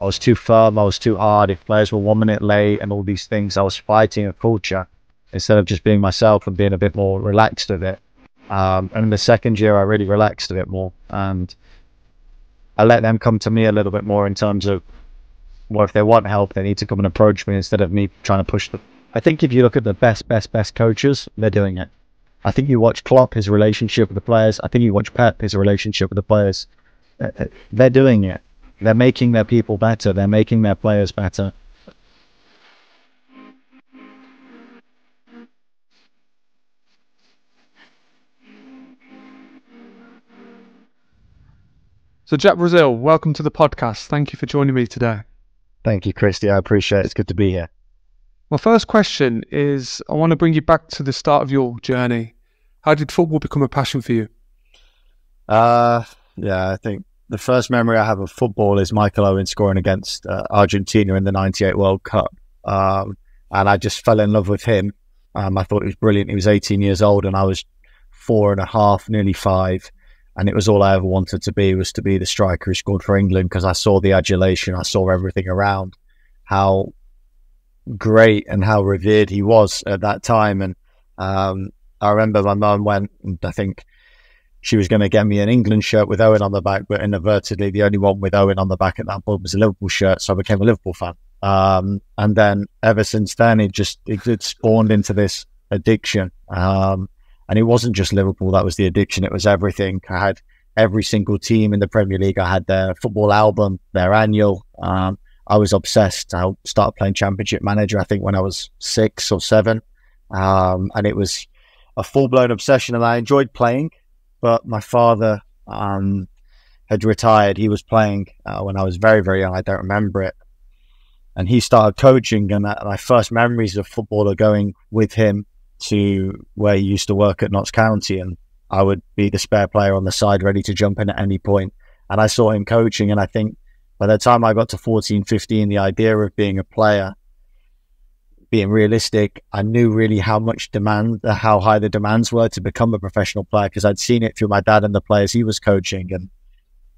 I was too firm, I was too hard. If players were one minute late and all these things, I was fighting a culture instead of just being myself and being a bit more relaxed with it. Um, and in the second year, I really relaxed a bit more and I let them come to me a little bit more in terms of, well, if they want help, they need to come and approach me instead of me trying to push them. I think if you look at the best, best, best coaches, they're doing it. I think you watch Klopp, his relationship with the players. I think you watch Pep, his relationship with the players. Uh, uh, they're doing it. They're making their people better. They're making their players better. So, Jack Brazil, welcome to the podcast. Thank you for joining me today. Thank you, Christie. I appreciate it. It's good to be here. My first question is I want to bring you back to the start of your journey. How did football become a passion for you? Uh, yeah, I think the first memory I have of football is Michael Owen scoring against uh, Argentina in the 98 World Cup. Um, and I just fell in love with him. Um, I thought he was brilliant. He was 18 years old and I was four and a half, nearly five and it was all I ever wanted to be was to be the striker who scored for England because I saw the adulation, I saw everything around, how great and how revered he was at that time. And um, I remember my mum went, and I think she was going to get me an England shirt with Owen on the back, but inadvertently the only one with Owen on the back at that point was a Liverpool shirt, so I became a Liverpool fan. Um, and then ever since then, it just it, spawned into this addiction. Um, and it wasn't just Liverpool that was the addiction, it was everything. I had every single team in the Premier League. I had their football album, their annual. Um, I was obsessed. I started playing Championship Manager, I think, when I was six or seven. Um, and it was a full blown obsession. And I enjoyed playing, but my father um, had retired. He was playing uh, when I was very, very young. I don't remember it. And he started coaching, and my first memories of football are going with him to where he used to work at Notts County, and I would be the spare player on the side, ready to jump in at any point. And I saw him coaching, and I think by the time I got to 14, 15, the idea of being a player, being realistic, I knew really how much demand, uh, how high the demands were to become a professional player because I'd seen it through my dad and the players he was coaching, and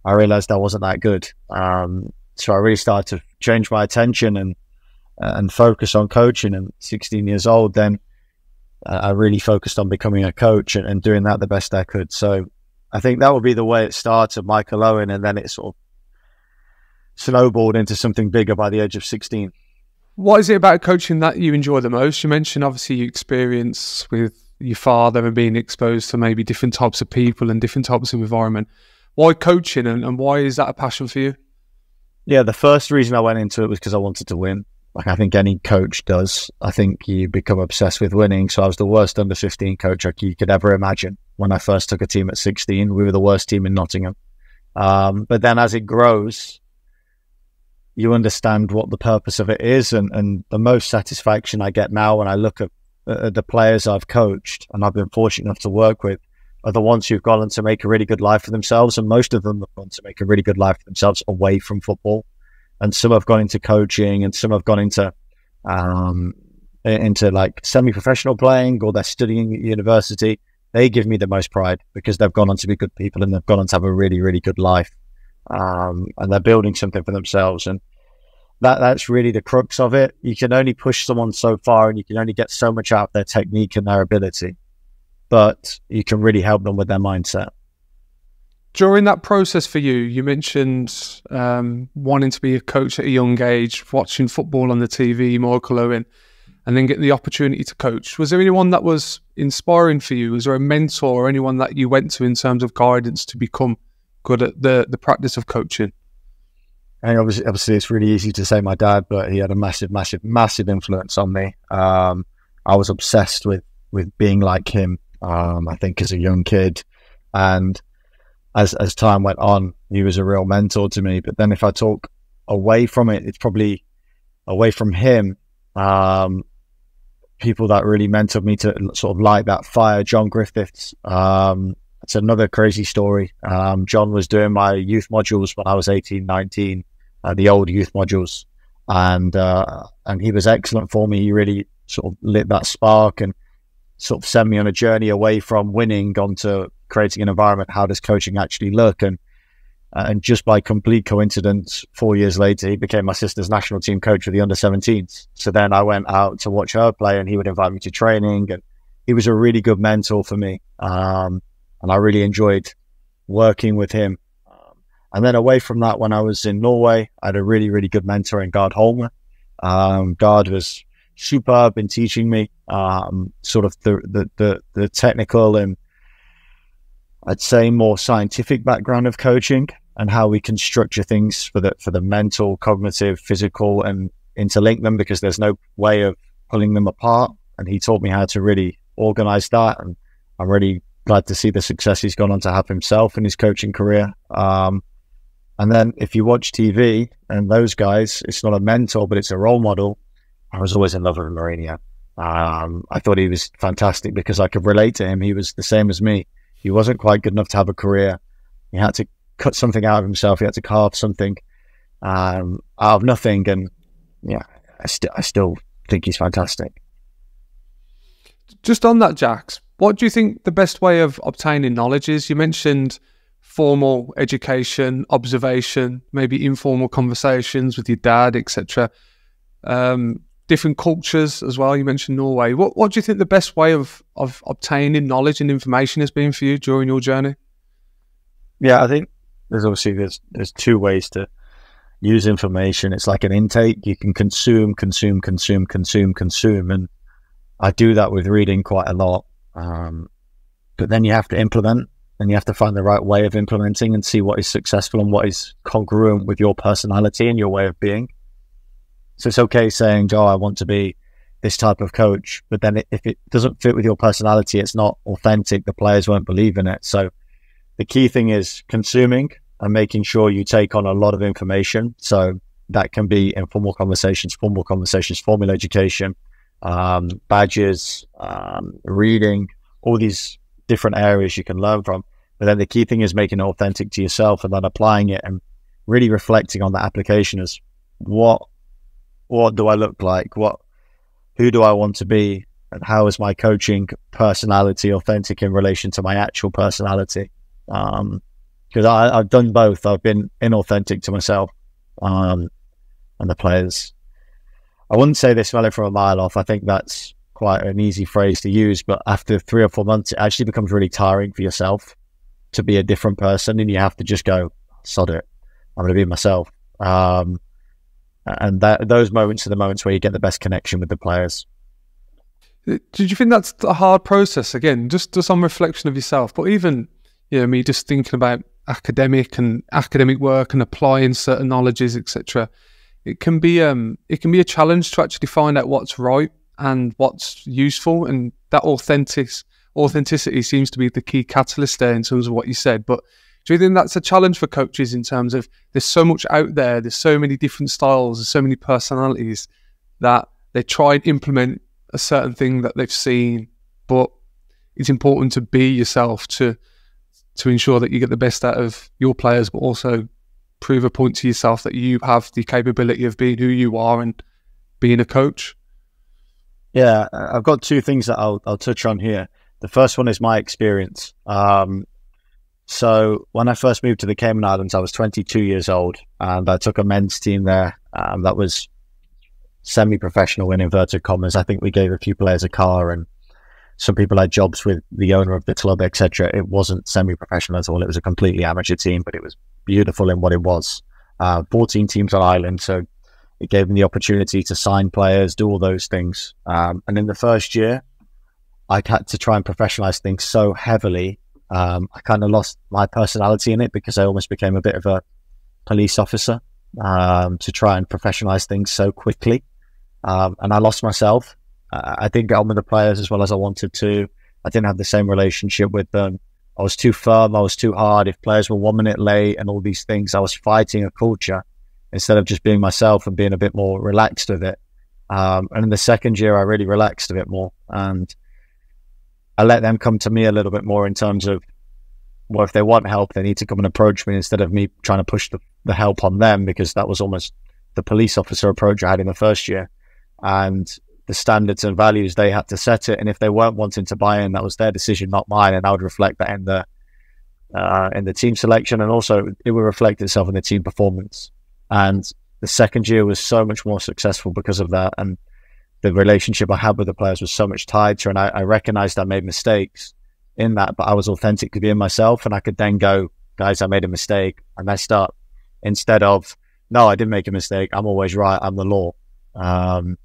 I realized I wasn't that good. Um, so I really started to change my attention and uh, and focus on coaching. And 16 years old, then uh, I really focused on becoming a coach and, and, doing that the best I could. So I think that would be the way it started, Michael Owen, and then it sort of snowballed into something bigger by the age of 16. What is it about coaching that you enjoy the most? You mentioned obviously your experience with your father and being exposed to maybe different types of people and different types of environment. Why coaching and, and why is that a passion for you? Yeah, the first reason I went into it was because I wanted to win like I think any coach does. I think you become obsessed with winning. So I was the worst under 15 coach you could ever imagine. When I first took a team at 16, we were the worst team in Nottingham. Um, but then as it grows, you understand what the purpose of it is. And, and the most satisfaction I get now when I look at, the players I've coached and I've been fortunate enough to work with are the ones who've gone on to make a really good life for themselves. And most of them have gone to make a really good life for themselves away from football and some have gone into coaching and some have gone into um, into like semi-professional playing or they're studying at university they give me the most pride because they've gone on to be good people and they've gone on to have a really really good life um, and they're building something for themselves and that that's really the crux of it you can only push someone so far and you can only get so much out of their technique and their ability but you can really help them with their mindset during that process for you, you mentioned um, wanting to be a coach at a young age, watching football on the TV, Michael Owen, and then getting the opportunity to coach. Was there anyone that was inspiring for you? Was there a mentor or anyone that you went to in terms of guidance to become good at the, the practice of coaching? And obviously, obviously, it's really easy to say my dad, but he had a massive, massive, massive influence on me. Um, I was obsessed with with being like him. Um, I think as a young kid, and as as time went on, he was a real mentor to me. But then if I talk away from it, it's probably away from him. Um, people that really mentored me to sort of light that fire. John Griffiths. Um, it's another crazy story. Um, John was doing my youth modules when I was 18, 19, uh, the old youth modules. And, uh, and he was excellent for me. He really sort of lit that spark and sort of sent me on a journey away from winning onto creating an environment. How does coaching actually look? And And just by complete coincidence, four years later, he became my sister's national team coach for the under 17s. So then I went out to watch her play and he would invite me to training. And he was a really good mentor for me. Um, and I really enjoyed working with him. Um, and then away from that, when I was in Norway, I had a really, really good mentor in Gard Holmer. Um, Gard was superb in teaching me um, sort of the, the, the, the technical and I'd say more scientific background of coaching and how we can structure things for the for the mental, cognitive, physical, and interlink them because there's no way of pulling them apart. And he taught me how to really organize that. And I'm really glad to see the success he's gone on to have himself in his coaching career. Um, and then if you watch TV and those guys, it's not a mentor, but it's a role model. I was always in love with Mourinho. Um, I thought he was fantastic because I could relate to him. He was the same as me. He wasn't quite good enough to have a career. He had to cut something out of himself. He had to carve something um, out of nothing. And yeah, I, st- I still think he's fantastic. Just on that, Jax, what do you think the best way of obtaining knowledge is? You mentioned formal education, observation, maybe informal conversations with your dad, etc. Um, different cultures as well. You mentioned Norway. What what do you think the best way of of obtaining knowledge and information has been for you during your journey? Yeah, I think there's obviously there's there's two ways to use information. It's like an intake. You can consume, consume, consume, consume, consume, and I do that with reading quite a lot. Um, but then you have to implement, and you have to find the right way of implementing and see what is successful and what is congruent with your personality and your way of being. So it's okay saying, "Oh, I want to be this type of coach," but then if it doesn't fit with your personality, it's not authentic. The players won't believe in it. So the key thing is consuming and making sure you take on a lot of information. So that can be informal conversations, formal conversations, formal education, um, badges, um, reading, all these different areas you can learn from. But then the key thing is making it authentic to yourself and then applying it and really reflecting on the application as what what do I look like? What who do I want to be? And how is my coaching personality authentic in relation to my actual personality? Um, because I've done both. I've been inauthentic to myself um, and the players. I wouldn't say they smell it from a mile off. I think that's quite an easy phrase to use, but after three or four months, it actually becomes really tiring for yourself to be a different person, and you have to just go, sod it. I'm going to be myself. Um, and that, those moments are the moments where you get the best connection with the players. Did you think that's a hard process? Again, just just on reflection of yourself, but even you know me just thinking about academic and academic work and applying certain knowledges, etc. It can be um it can be a challenge to actually find out what's right and what's useful, and that authentic authenticity seems to be the key catalyst there in terms of what you said. But do you think that's a challenge for coaches in terms of there's so much out there, there's so many different styles, there's so many personalities that they try and implement a certain thing that they've seen, but it's important to be yourself to to ensure that you get the best out of your players, but also prove a point to yourself that you have the capability of being who you are and being a coach. Yeah, I've got two things that I'll, I'll touch on here. The first one is my experience. Um, so when I first moved to the Cayman Islands, I was 22 years old, and I took a men's team there. Um, that was semi-professional in inverted commas. I think we gave a few players a car, and some people had jobs with the owner of the club, etc. It wasn't semi-professional at all. It was a completely amateur team, but it was beautiful in what it was. Uh, 14 teams on island, so it gave them the opportunity to sign players, do all those things. Um, and in the first year, I had to try and professionalize things so heavily um, I kind of lost my personality in it because I almost became a bit of a police officer um, to try and professionalize things so quickly. Um, and I lost myself. I didn't get on with the players as well as I wanted to. I didn't have the same relationship with them. I was too firm. I was too hard. If players were one minute late and all these things, I was fighting a culture instead of just being myself and being a bit more relaxed with it. Um, and in the second year, I really relaxed a bit more and I let them come to me a little bit more in terms of, well, if they want help, they need to come and approach me instead of me trying to push the, the help on them because that was almost the police officer approach I had in the first year. And the standards and values, they had to set it. And if they weren't wanting to buy in, that was their decision, not mine. And I would reflect that in the uh, in the team selection, and also it would reflect itself in the team performance. And the second year was so much more successful because of that, and the relationship I had with the players was so much tighter. And I, I recognized I made mistakes in that, but I was authentic to being myself, and I could then go, guys, I made a mistake, I messed up, instead of no, I didn't make a mistake. I'm always right. I'm the law. Um,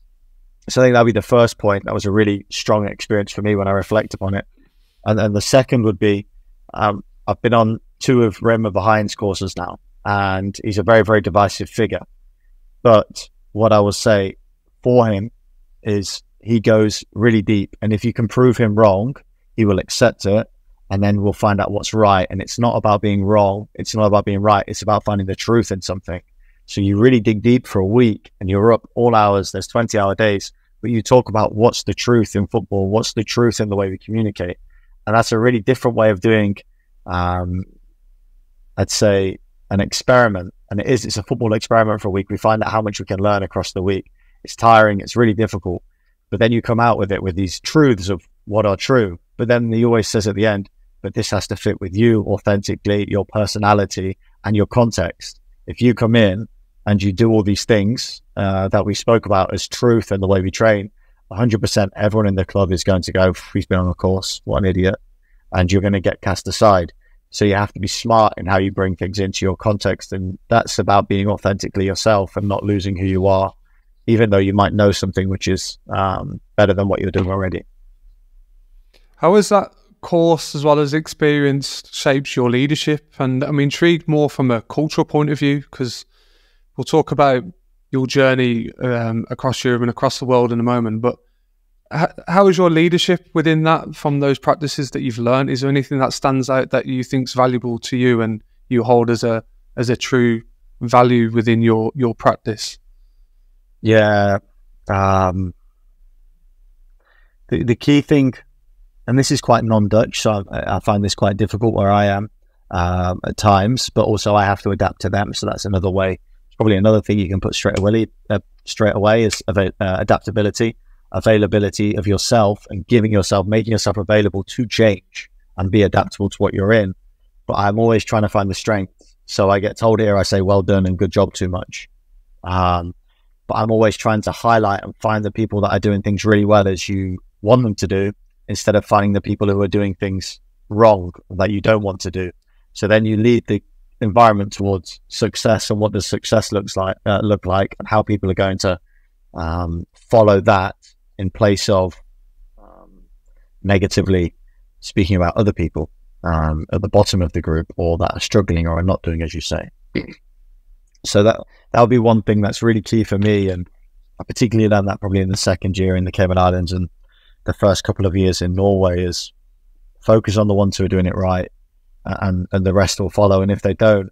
so I think that'd be the first point. That was a really strong experience for me when I reflect upon it. And then the second would be, um, I've been on two of Rem Verheijen's courses now, and he's a very, very divisive figure. But what I will say for him is he goes really deep. And if you can prove him wrong, he will accept it. And then we'll find out what's right. And it's not about being wrong. It's not about being right. It's about finding the truth in something. So you really dig deep for a week and you're up all hours. There's 20 hour days, but you talk about what's the truth in football, what's the truth in the way we communicate. And that's a really different way of doing, um, I'd say, an experiment. And it is, it's a football experiment for a week. We find out how much we can learn across the week. It's tiring, it's really difficult. But then you come out with it with these truths of what are true. But then he always says at the end, but this has to fit with you authentically, your personality, and your context. If you come in and you do all these things uh, that we spoke about as truth and the way we train, 100% everyone in the club is going to go, he's been on a course, what an idiot. And you're going to get cast aside. So you have to be smart in how you bring things into your context. And that's about being authentically yourself and not losing who you are, even though you might know something which is um, better than what you're doing already. How has that course as well as experience shaped your leadership? And I'm intrigued more from a cultural point of view because we'll talk about your journey um, across Europe and across the world in a moment. But how is your leadership within that from those practices that you've learned? Is there anything that stands out that you think is valuable to you and you hold as a as a true value within your your practice? Yeah, um, the the key thing, and this is quite non-Dutch, so I, I find this quite difficult where I am um, at times, but also I have to adapt to them. So that's another way probably another thing you can put straight away uh, straight away is uh, adaptability, availability of yourself, and giving yourself, making yourself available to change and be adaptable to what you're in. But I'm always trying to find the strength. So I get told here, I say well done and good job too much. Um, but I'm always trying to highlight and find the people that are doing things really well as you want them to do, instead of finding the people who are doing things wrong that you don't want to do. So then you lead the environment towards success and what does success looks like uh, look like and how people are going to um, follow that in place of um, negatively speaking about other people um, at the bottom of the group or that are struggling or are not doing as you say. So that that'll be one thing that's really key for me, and I particularly learned that probably in the second year in the Cayman Islands and the first couple of years in Norway is focus on the ones who are doing it right and and the rest will follow. And if they don't,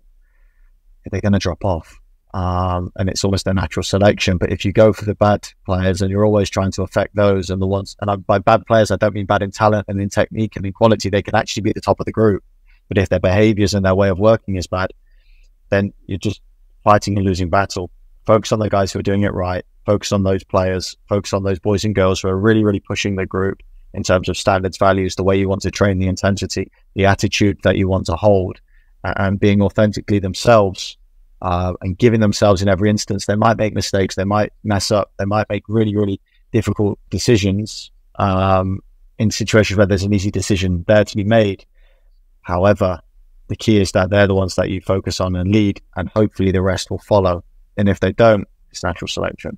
they're going to drop off. Um, and it's almost a natural selection. But if you go for the bad players and you're always trying to affect those and the ones, and I, by bad players, I don't mean bad in talent and in technique and in quality, they can actually be at the top of the group. But if their behaviors and their way of working is bad, then you're just fighting a losing battle. Focus on the guys who are doing it right. Focus on those players. Focus on those boys and girls who are really, really pushing the group in terms of standards, values, the way you want to train, the intensity, the attitude that you want to hold, and being authentically themselves uh, and giving themselves in every instance. They might make mistakes, they might mess up, they might make really, really difficult decisions um, in situations where there's an easy decision there to be made. However, the key is that they're the ones that you focus on and lead, and hopefully the rest will follow. And if they don't, it's natural selection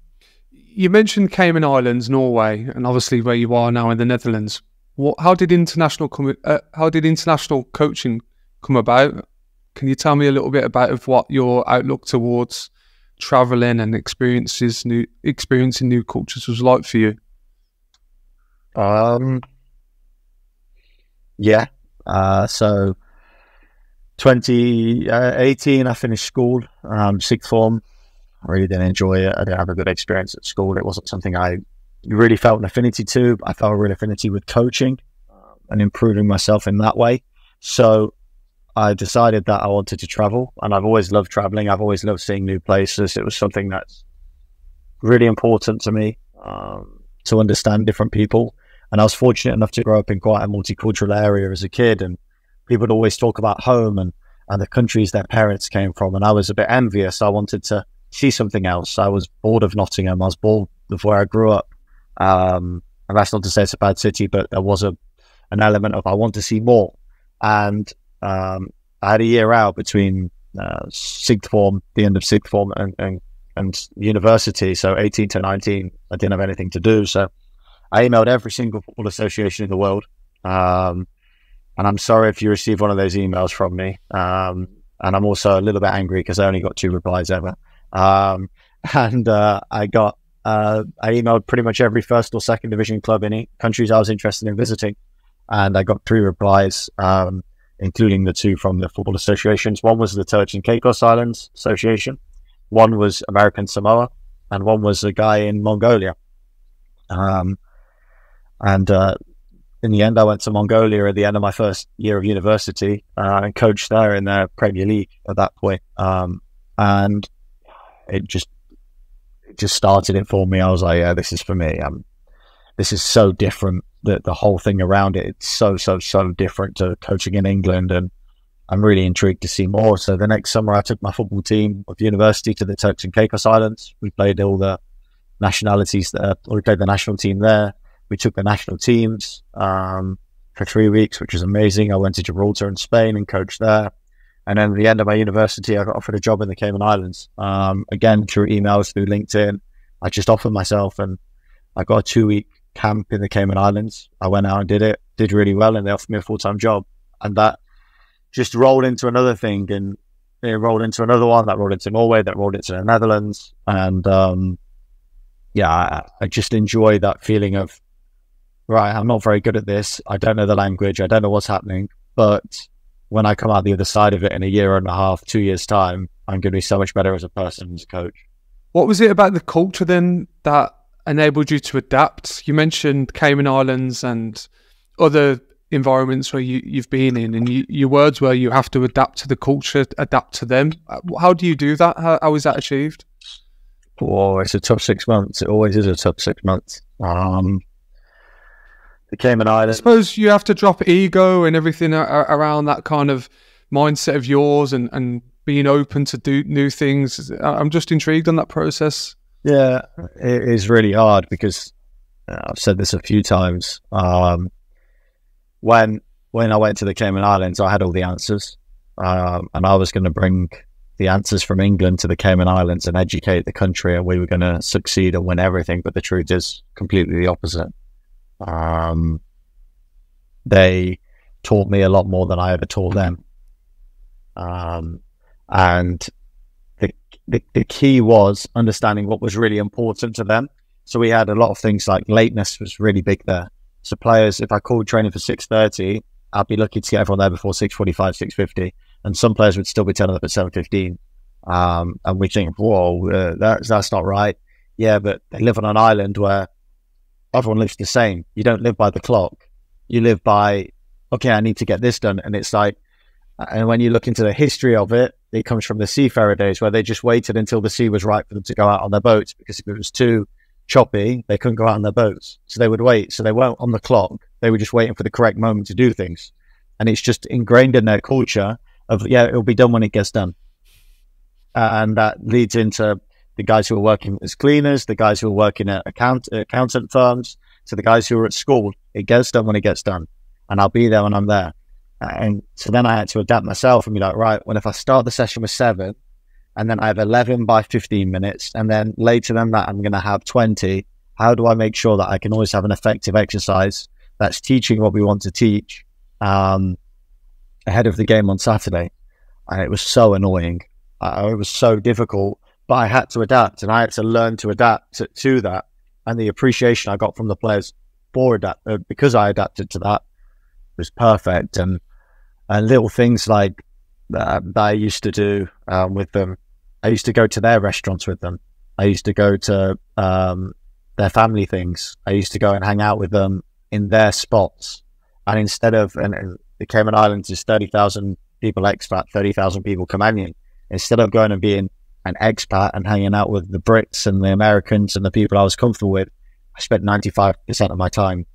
you mentioned Cayman Islands, Norway, and obviously where you are now in the Netherlands. What? How did international? Uh, how did international coaching come about? Can you tell me a little bit about of what your outlook towards traveling and experiences, new experiencing new cultures was like for you? Um. Yeah. Uh, so 2018, I finished school, um, sixth form. Really didn't enjoy it. I didn't have a good experience at school. It wasn't something I really felt an affinity to. I felt a real affinity with coaching um, and improving myself in that way. So I decided that I wanted to travel, and I've always loved traveling. I've always loved seeing new places. It was something that's really important to me um, to understand different people. And I was fortunate enough to grow up in quite a multicultural area as a kid, and people would always talk about home and, and the countries their parents came from. And I was a bit envious. I wanted to see something else. I was bored of Nottingham. I was bored of where I grew up. Um, and that's not to say it's a bad city, but there was a an element of I want to see more. And um, I had a year out between uh, sixth form, the end of sixth form, and, and and university. So 18 to 19, I didn't have anything to do. So I emailed every single football association in the world. Um, and I'm sorry if you received one of those emails from me. Um, and I'm also a little bit angry because I only got two replies ever. Um, and uh, I got, uh, I emailed pretty much every first or second division club in countries I was interested in visiting. And I got three replies, um, including the two from the football associations. One was the Turks and Caicos Islands Association. One was American Samoa, and one was a guy in Mongolia. Um, and uh, in the end, I went to Mongolia at the end of my first year of university uh, and coached there in the Premier League at that point. Um, and it just it just started it for me. I was like, yeah, this is for me. Um, this is so different. The the whole thing around it, it's so so so different to coaching in England, and I'm really intrigued to see more. So the next summer, I took my football team of university to the Turks and Caicos Islands. We played all the nationalities there. We played the national team there. We took the national teams um, for three weeks, which was amazing. I went to Gibraltar in Spain and coached there. And then at the end of my university, I got offered a job in the Cayman Islands. Um, again, through emails, through LinkedIn. I just offered myself and I got a two week camp in the Cayman Islands. I went out and did it, did really well, and they offered me a full time job. And that just rolled into another thing and it rolled into another one that rolled into Norway, that rolled into the Netherlands. And um, yeah, I, I, just enjoy that feeling of, right, I'm not very good at this. I don't know the language. I don't know what's happening. But when I come out the other side of it in a year and a half, two years' time, I'm going to be so much better as a person, as a coach. What was it about the culture then that enabled you to adapt? You mentioned Cayman Islands and other environments where you, you've been in, and you, your words were you have to adapt to the culture, adapt to them. Uh, how do you do that? How, how is that achieved? Oh, it's a tough six months. It always is a tough six months. Um, the Cayman Islands. I suppose you have to drop ego and everything around that kind of mindset of yours and, and being open to do new things. I'm just intrigued on that process. Yeah, it is really hard because uh, I've said this a few times. Um, when when I went to the Cayman Islands, I had all the answers, um, and I was going to bring the answers from England to the Cayman Islands and educate the country, and we were going to succeed and win everything. But the truth is completely the opposite. Um, they taught me a lot more than I ever taught them, um, and the, the the key was understanding what was really important to them. So we had a lot of things like lateness was really big there. So players, if I called training for six thirty, I'd be lucky to get everyone there before six forty five, six fifty, and some players would still be turning up at seven fifteen. Um, and we think, whoa, uh, that's that's not right. Yeah, but they live on an island where everyone lives the same. You don't live by the clock. You live by, okay, I need to get this done, and it's like, and when you look into the history of it, it comes from the seafarer days where they just waited until the sea was right for them to go out on their boats because if it was too choppy, they couldn't go out on their boats. So they would wait. So they weren't on the clock. They were just waiting for the correct moment to do things. And it's just ingrained in their culture of, yeah, it'll be done when it gets done. And that leads into the guys who are working as cleaners, the guys who are working at account, accountant firms, to the guys who are at school. It gets done when it gets done. And I'll be there when I'm there. And so then I had to adapt myself and be like, right, well, if I start the session with seven, and then I have 11 by 15 minutes, and then later than that, I'm going to have 20. How do I make sure that I can always have an effective exercise that's teaching what we want to teach um, ahead of the game on Saturday? And it was so annoying. It was so difficult, but I had to adapt and I had to learn to adapt to, to that. And the appreciation I got from the players for adapt uh, because I adapted to that was perfect. And and little things like that, that I used to do um, with them I used to go to their restaurants with them. I used to go to um, their family things. I used to go and hang out with them in their spots. And instead of, and, and the Cayman Islands is 30,000 people expat, 30,000 people Caymanian. Instead of going and being an expat and hanging out with the Brits and the Americans and the people I was comfortable with, I spent 95% of my time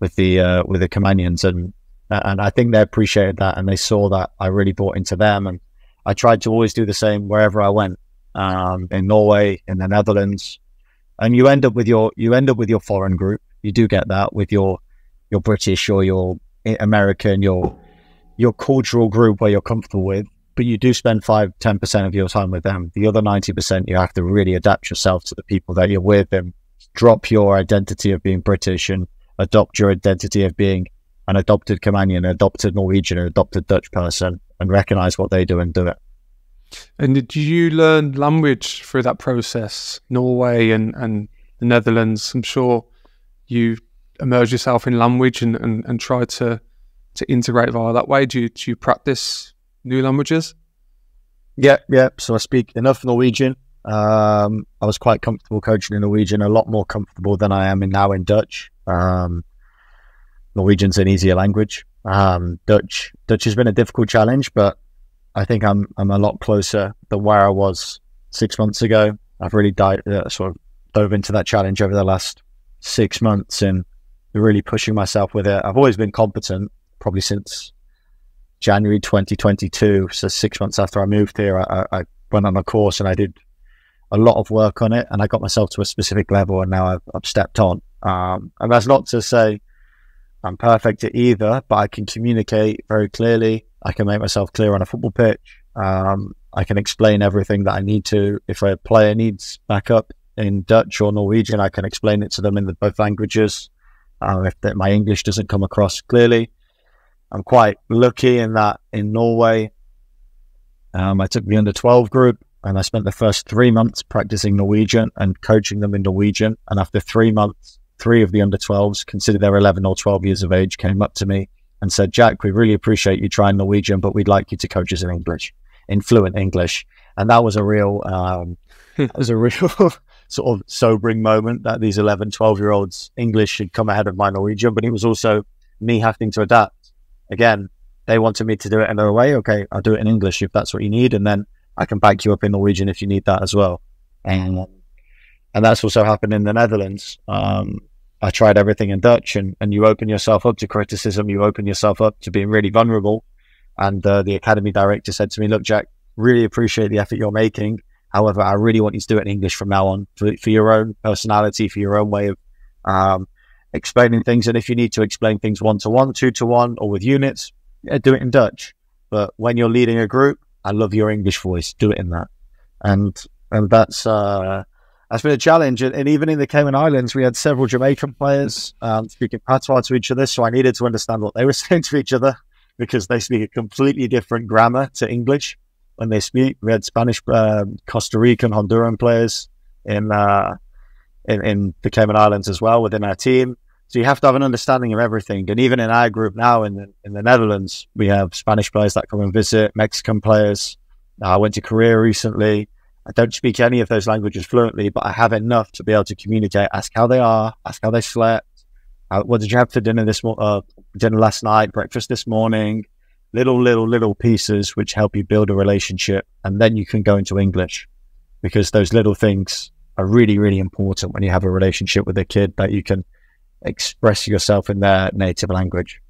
with the, uh, with the Caymanians and, and I think they appreciated that, and they saw that I really bought into them, and I tried to always do the same wherever I went, um, in Norway, in the Netherlands, and you end up with your you end up with your foreign group. You do get that with your your British or your American, your your cultural group where you're comfortable with, but you do spend five, ten percent of your time with them. The other ninety percent, you have to really adapt yourself to the people that you're with, and drop your identity of being British and adopt your identity of being an adopted Caymanian, an adopted Norwegian, an adopted Dutch person, and recognize what they do and do it. And did you learn language through that process, Norway and, and the Netherlands? I'm sure you immerse yourself in language and, and, and try to to integrate via that way. Do you, do you practice new languages? Yeah, yeah. So I speak enough Norwegian. Um, I was quite comfortable coaching in Norwegian, a lot more comfortable than I am in now in Dutch. Um, Norwegian's an easier language. Um, Dutch Dutch has been a difficult challenge, but I think I'm I'm a lot closer than where I was six months ago. I've really died, uh, sort of dove into that challenge over the last six months and really pushing myself with it. I've always been competent, probably since January 2022. So six months after I moved here, I, I went on a course and I did a lot of work on it, and I got myself to a specific level, and now I've, I've stepped on. Um, and that's not to say I'm perfect at either, but I can communicate very clearly. I can make myself clear on a football pitch. Um, I can explain everything that I need to. If a player needs backup in Dutch or Norwegian, I can explain it to them in the, both languages. Uh, if my English doesn't come across clearly, I'm quite lucky in that in Norway, um, I took the under 12 group and I spent the first three months practicing Norwegian and coaching them in Norwegian. And after three months, three of the under 12s, consider they're 11 or 12 years of age, came up to me and said, Jack, we really appreciate you trying Norwegian, but we'd like you to coach us in English, in fluent English. And that was a real, um, that was a real sort of sobering moment that these 11, 12 year olds English should come ahead of my Norwegian, but it was also me having to adapt. Again, they wanted me to do it another way. Okay, I'll do it in English if that's what you need. And then I can back you up in Norwegian if you need that as well. And, and that's also happened in the Netherlands. Um, I tried everything in Dutch, and, and you open yourself up to criticism. You open yourself up to being really vulnerable. And uh, the academy director said to me, "Look, Jack, really appreciate the effort you're making. However, I really want you to do it in English from now on for, for your own personality, for your own way of um, explaining things. And if you need to explain things one to one, two to one, or with units, yeah, do it in Dutch. But when you're leading a group, I love your English voice. Do it in that." And and that's uh, that's been a challenge. And, and, even in the Cayman Islands, we had several Jamaican players um, speaking patois to each other. So I needed to understand what they were saying to each other because they speak a completely different grammar to English when they speak. We had Spanish, uh, Costa Rican, Honduran players in, uh, in, in the Cayman Islands as well within our team. So you have to have an understanding of everything. And even in our group now in the, in the Netherlands, we have Spanish players that come and visit, Mexican players. Uh, I went to Korea recently. I don't speak any of those languages fluently, but I have enough to be able to communicate, ask how they are, ask how they slept. Uh, what did you have for dinner this uh, dinner last night, breakfast this morning? Little, little, little pieces which help you build a relationship. And then you can go into English because those little things are really, really important when you have a relationship with a kid that you can express yourself in their native language.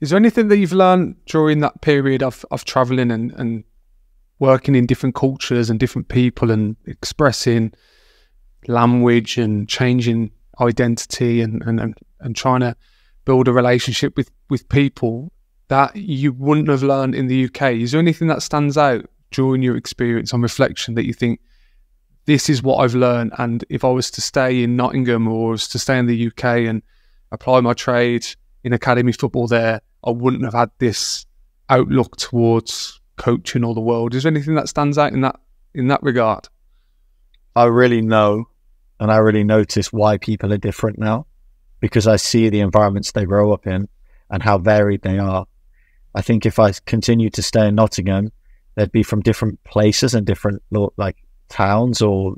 Is there anything that you've learned during that period of, of traveling and, and working in different cultures and different people and expressing language and changing identity and, and, and, and trying to build a relationship with, with people that you wouldn't have learned in the UK? Is there anything that stands out during your experience on reflection that you think this is what I've learned? And if I was to stay in Nottingham or was to stay in the UK and apply my trade in academy football there, I wouldn't have had this outlook towards coaching or the world. Is there anything that stands out in that in that regard? I really know and I really notice why people are different now because I see the environments they grow up in and how varied they are. I think if I continued to stay in Nottingham, they'd be from different places and different like towns or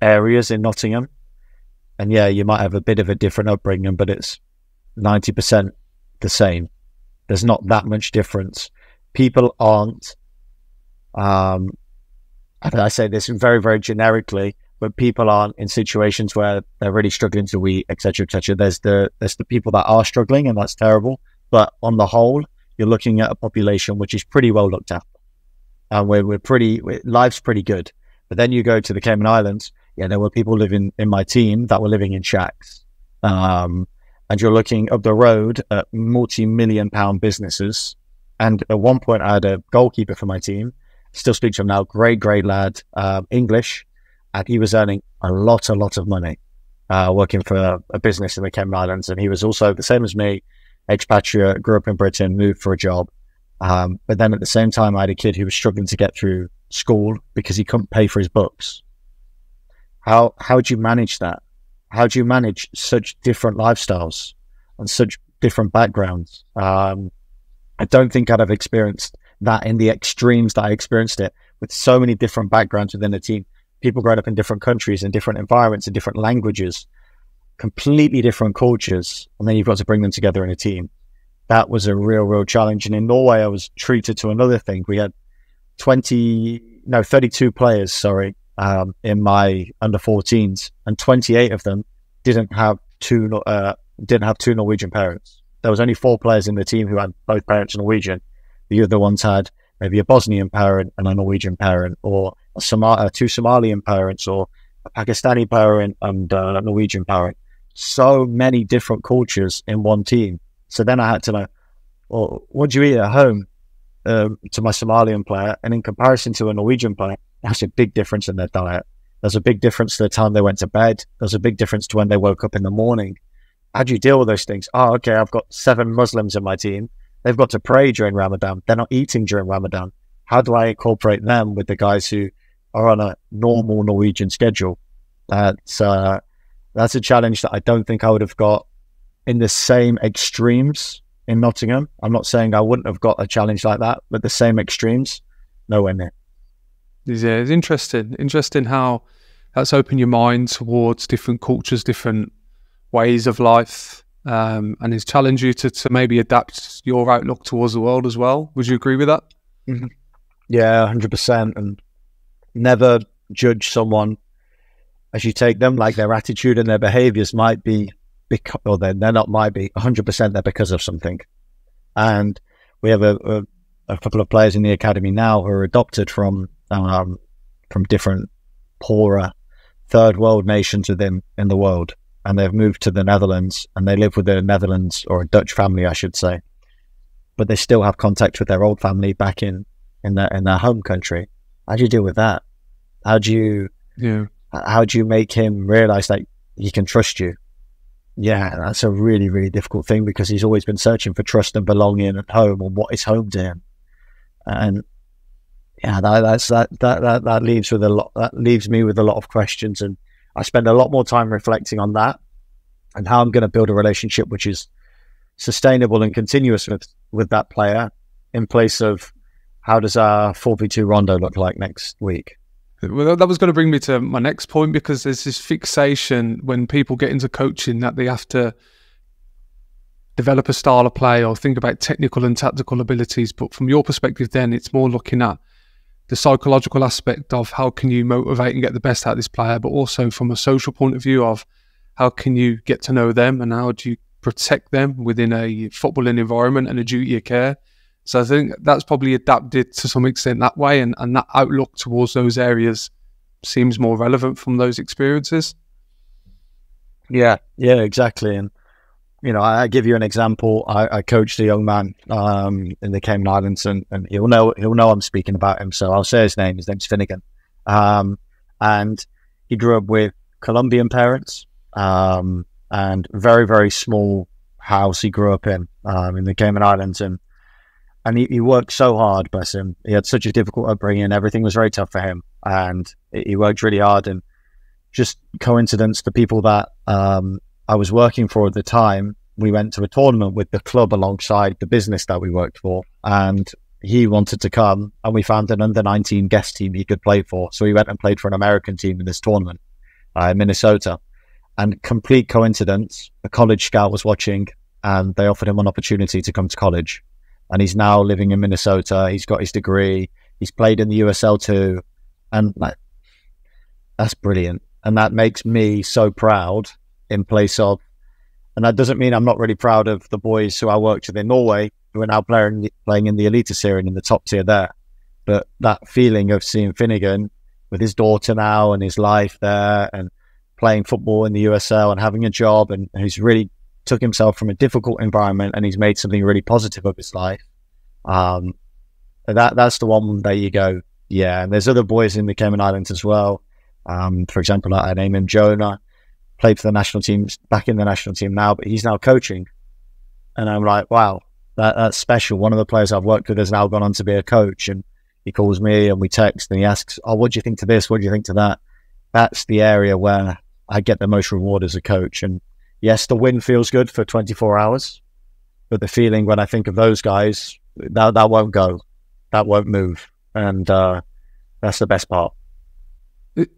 areas in Nottingham. And yeah, you might have a bit of a different upbringing, but it's 90% the same. There's not that much difference. People aren't, um, and I say this very, very generically, but people aren't in situations where they're really struggling to eat, etc., etc. There's the there's the people that are struggling, and that's terrible. But on the whole, you're looking at a population which is pretty well looked after, and we're we're pretty we're, life's pretty good. But then you go to the Cayman Islands, yeah, there were people living in my team that were living in shacks, um, and you're looking up the road at multi-million pound businesses. And at one point, I had a goalkeeper for my team. Still speak to him now. Great, great lad. Um, English, and he was earning a lot, a lot of money uh, working for a, a, business in the Cayman Islands. And he was also the same as me, expatriate, grew up in Britain, moved for a job. Um, but then at the same time, I had a kid who was struggling to get through school because he couldn't pay for his books. How how do you manage that? How do you manage such different lifestyles and such different backgrounds? Um, I don't think I'd have experienced that in the extremes that I experienced it with so many different backgrounds within the team people growing up in different countries and different environments and different languages, completely different cultures, and then you've got to bring them together in a team. That was a real, real challenge. And in Norway, I was treated to another thing. We had 20, no, 32 players, sorry, um, in my under 14s, and 28 of them didn't have two, uh, didn't have two Norwegian parents. There was only four players in the team who had both parents Norwegian. The other ones had maybe a Bosnian parent and a Norwegian parent, or a Somal- uh, two Somalian parents, or a Pakistani parent and uh, a Norwegian parent. So many different cultures in one team. So then I had to know, well, what do you eat at home? Um, to my Somalian player, and in comparison to a Norwegian player, that's a big difference in their diet. There's a big difference to the time they went to bed. There's a big difference to when they woke up in the morning. How do you deal with those things? Oh, okay, I've got seven Muslims in my team. They've got to pray during Ramadan. They're not eating during Ramadan. How do I incorporate them with the guys who are on a normal Norwegian schedule? That's uh, that's a challenge that I don't think I would have got in the same extremes in Nottingham. I'm not saying I wouldn't have got a challenge like that, but the same extremes, nowhere near. Yeah, it's interesting. Interesting how that's opened your mind towards different cultures, different ways of life um, and it's challenged you to, to maybe adapt your outlook towards the world as well. Would you agree with that? Mm-hmm. Yeah, hundred percent. And never judge someone as you take them. Like their attitude and their behaviors might be because, or they're, they're not might be hundred percent. They're because of something. And we have a, a, a, couple of players in the academy now who are adopted from um, from different poorer third world nations within in the world and they've moved to the Netherlands and they live with a Netherlands or a Dutch family, I should say, but they still have contact with their old family back in in their in their home country. How do you deal with that? How do you yeah? How do you make him realize that he can trust you? Yeah, that's a really really difficult thing because he's always been searching for trust and belonging at home and what is home to him, and yeah, that, that's that, that that that leaves with a lot. That leaves me with a lot of questions and I spend a lot more time reflecting on that and how I'm going to build a relationship which is sustainable and continuous with, with that player in place of how does our 4v2 rondo look like next week? Well, that was going to bring me to my next point because there's this fixation when people get into coaching that they have to develop a style of play or think about technical and tactical abilities. But from your perspective, then it's more looking at the psychological aspect of how can you motivate and get the best out of this player, but also from a social point of view of how can you get to know them and how do you protect them within a footballing environment and a duty of care. So I think that's probably adapted to some extent that way, and, and that outlook towards those areas seems more relevant from those experiences. Yeah, yeah, exactly. And you know, I, give you an example. I, I coached a young man um, in the Cayman Islands, and, and, he'll know he'll know I'm speaking about him. So I'll say his name. His name's Finnegan, um, and he grew up with Colombian parents um, and very very small house he grew up in um, in the Cayman Islands, and and he, he, worked so hard. Bless him. He had such a difficult upbringing. Everything was very tough for him, and he worked really hard. And just coincidence, the people that um, I was working for at the time, we went to a tournament with the club alongside the business that we worked for. And he wanted to come and we found an under 19 guest team he could play for. So he went and played for an American team in this tournament uh, in Minnesota. And complete coincidence, a college scout was watching and they offered him an opportunity to come to college. And he's now living in Minnesota. He's got his degree. He's played in the USL too. And like, that's brilliant. and that makes me so proud in place of. And that doesn't mean I'm not really proud of the boys who I worked with in Norway who are now playing playing in the Elite Eliteserien in the top tier there. But that feeling of seeing Finnegan with his daughter now and his life there and playing football in the USL and having a job and he's really took himself from a difficult environment and he's made something really positive of his life. Um, that that's the one that you go, yeah. And there's other boys in the Cayman Islands as well. Um, for example, I name him Jonah, played for the national team, back in the national team now, but he's now coaching. And I'm like, wow, that, that's special. One of the players I've worked with has now gone on to be a coach and he calls me and we text and he asks, Oh, what do you think to this? What do you think to that? That's the area where I get the most reward as a coach. And yes, the win feels good for 24 hours, but the feeling when I think of those guys, that, that won't go, that won't move. And uh, that's the best part.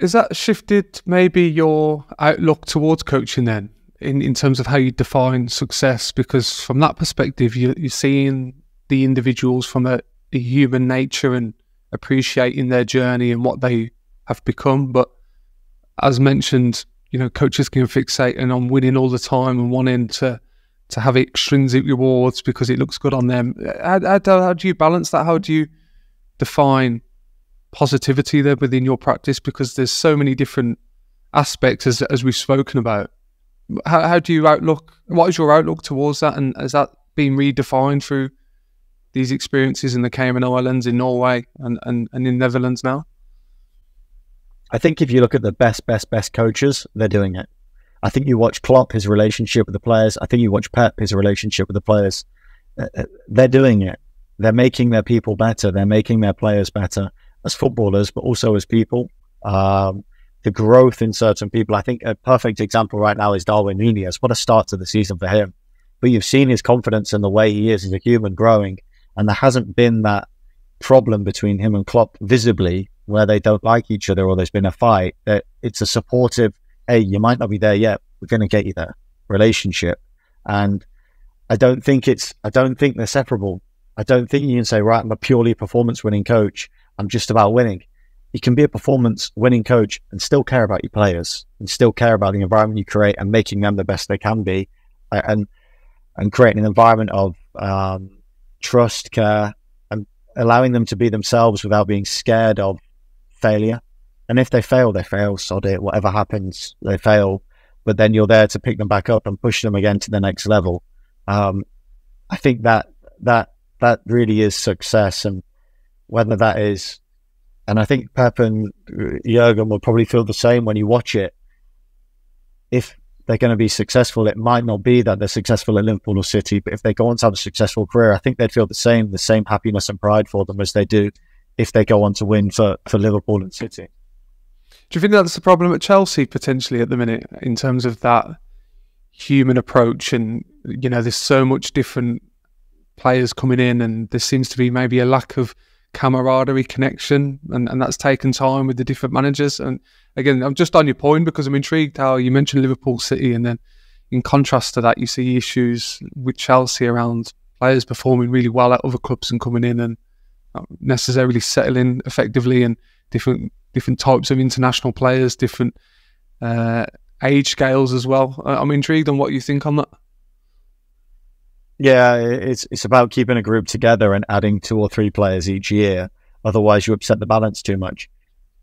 Has that shifted maybe your outlook towards coaching then, in, in terms of how you define success? Because from that perspective, you, you're seeing the individuals from a, a human nature and appreciating their journey and what they have become. But as mentioned, you know, coaches can fixate and on winning all the time and wanting to to have extrinsic rewards because it looks good on them. How, how, how do you balance that? How do you define positivity there within your practice? Because there's so many different aspects as as we've spoken about. How, how do you outlook? What is your outlook towards that? And has that been redefined through these experiences in the Cayman Islands, in Norway, and, and, and in Netherlands now? I think if you look at the best, best, best coaches, they're doing it. I think you watch Klopp, his relationship with the players. I think you watch Pep, his relationship with the players. Uh, uh, they're doing it. They're making their people better. They're making their players better as footballers, but also as people. Um, the growth in certain people. I think a perfect example right now is Darwin Nunez. What a start to the season for him. But you've seen his confidence and the way he is as a human growing. And there hasn't been that problem between him and Klopp visibly where they don't like each other or there's been a fight. That it's a supportive, hey, you might not be there yet. We're going to get you there relationship. And I don't think it's, I don't think they're separable. I don't think you can say, right, I'm a purely performance winning coach. I'm just about winning. You can be a performance winning coach and still care about your players and still care about the environment you create and making them the best they can be and, and creating an environment of, um, trust, care, allowing them to be themselves without being scared of failure. And if they fail, they fail, sod it, whatever happens, they fail. But then you're there to pick them back up and push them again to the next level. Um, I think that that that really is success, and whether that is, and I think Pep and Jurgen will probably feel the same when you watch it. If they're going to be successful. It might not be that they're successful at Liverpool or City, but if they go on to have a successful career, I think they'd feel the same, the same happiness and pride for them as they do if they go on to win for, for Liverpool and City. Do you think that's the problem at Chelsea potentially at the minute in terms of that human approach? And, you know, there's so much different players coming in, and there seems to be maybe a lack of camaraderie connection, and, and that's taken time with the different managers. And again, I'm just on your point because I'm intrigued how you mentioned Liverpool City, and then in contrast to that, you see issues with Chelsea around players performing really well at other clubs and coming in and not necessarily settling effectively, and different different types of international players, different uh, age scales as well. I'm intrigued on what you think on that. Yeah, it's it's about keeping a group together and adding two or three players each year. Otherwise, you upset the balance too much.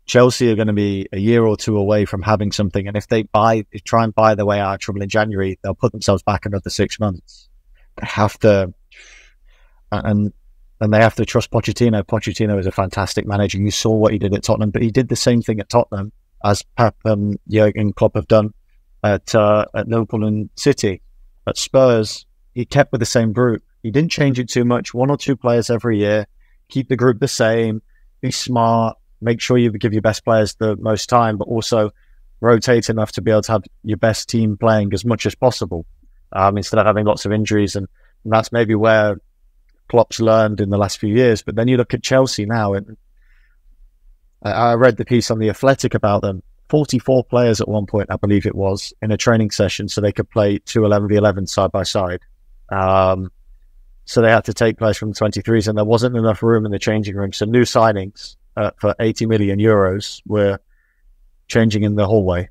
Chelsea are going to be a year or two away from having something. And if they buy, if try and buy their way out of trouble in January, they'll put themselves back another six months. They have to, and and they have to trust Pochettino. Pochettino is a fantastic manager. You saw what he did at Tottenham, but he did the same thing at Tottenham as Pep and Jurgen Klopp have done at uh, at Liverpool and City. At Spurs, he kept with the same group. He didn't change it too much. One or two players every year. Keep the group the same. Be smart make sure you give your best players the most time, but also rotate enough to be able to have your best team playing as much as possible um, instead of having lots of injuries. And, and, that's maybe where Klopp's learned in the last few years. But then you look at Chelsea now, and I read the piece on the Athletic about them. 44 players at one point, I believe it was, in a training session, so they could play two 11 v 11 side by side. Um, so they had to take players from the 23s, and there wasn't enough room in the changing room. So new signings uh, for 80 million euros were changing in the hallway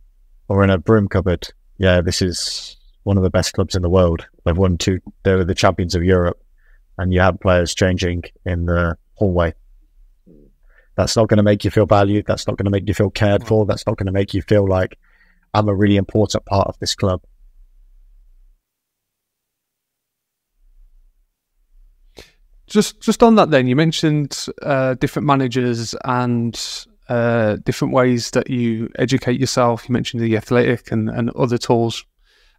or in a broom cupboard, yeah, this is one of the best clubs in the world. They've won two, they're the champions of Europe, and you have players changing in the hallway. That's not going to make you feel valued. That's not going to make you feel cared for. That's not going to make you feel like I'm a really important part of this club. Just just on that, then you mentioned uh, different managers and uh, different ways that you educate yourself. You mentioned the athletic and, and other tools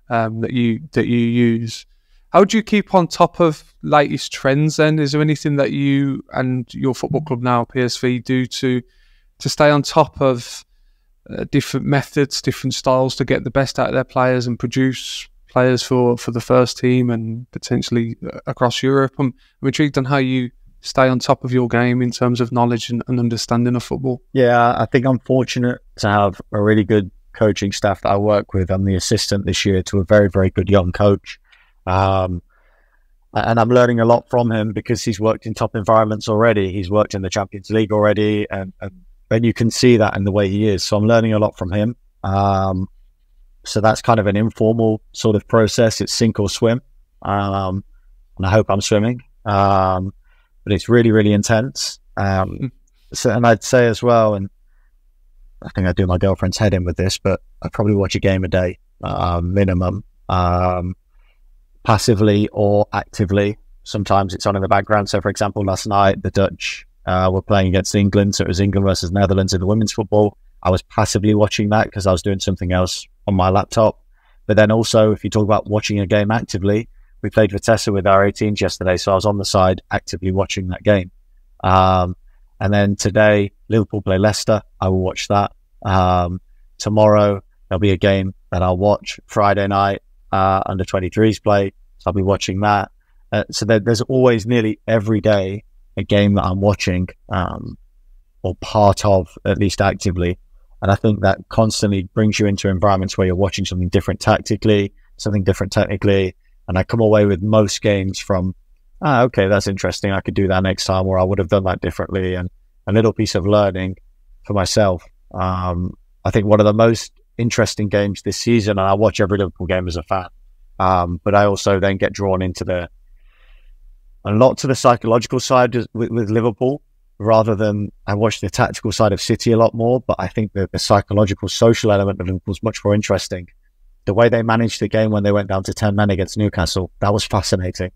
um, that you that you use. How do you keep on top of latest trends? Then is there anything that you and your football club now PSV do to to stay on top of uh, different methods, different styles to get the best out of their players and produce players for, for the first team and potentially uh, across Europe. I'm, I'm intrigued on how you stay on top of your game in terms of knowledge and, and, understanding of football. Yeah, I think I'm fortunate to have a really good coaching staff that I work with. I'm the assistant this year to a very, very good young coach. Um, and I'm learning a lot from him because he's worked in top environments already. He's worked in the Champions League already, and, and, and you can see that in the way he is. So I'm learning a lot from him. Um, so that's kind of an informal sort of process. It's sink or swim. Um, and I hope I'm swimming. Um, but it's really, really intense. Um, hmm. so, and I'd say as well, and I think I do my girlfriend's head in with this, but I probably watch a game a day, uh, minimum, um, passively or actively. Sometimes it's on in the background. So, for example, last night the Dutch uh, were playing against England, so it was England versus Netherlands in the women's football. I was passively watching that because I was doing something else on my laptop. But then also, if you talk about watching a game actively, we played Vitesse with our 18s yesterday, so I was on the side actively watching that game. Um, and then today, Liverpool play Leicester. I will watch that. Um, tomorrow, there'll be a game that I'll watch. Friday night, uh, under 23s play, so I'll be watching that. Uh, so there, there's always nearly every day a game that I'm watching um, or part of, at least actively. And I think that constantly brings you into environments where you're watching something different tactically, something different technically. And I come away with most games from, ah, okay, that's interesting. I could do that next time, or I would have done that differently. And a little piece of learning for myself. Um, I think one of the most interesting games this season, and I watch every Liverpool game as a fan, um, but I also then get drawn into the, a lot to the psychological side with, with Liverpool rather than I watch the tactical side of City a lot more, but I think the, the psychological, social element of Liverpool is much more interesting. The way they managed the game when they went down to 10 men against Newcastle, that was fascinating.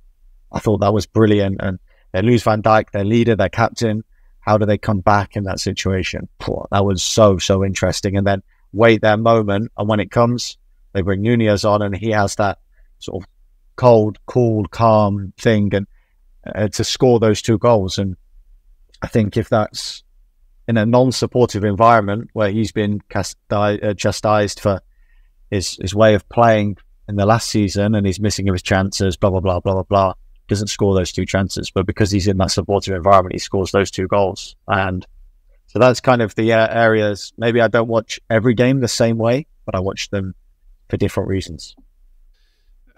I thought that was brilliant. And they lose Van Dijk, their leader, their captain. How do they come back in that situation? That was so, so interesting. And then wait their moment. And when it comes, they bring Nunez on and he has that sort of cold, cool, calm thing and uh, to score those two goals. And I think if that's in a non-supportive environment where he's been uh, chastised for his his way of playing in the last season and he's missing his chances, blah blah blah blah blah blah, doesn't score those two chances, but because he's in that supportive environment, he scores those two goals, and so that's kind of the uh, areas. Maybe I don't watch every game the same way, but I watch them for different reasons.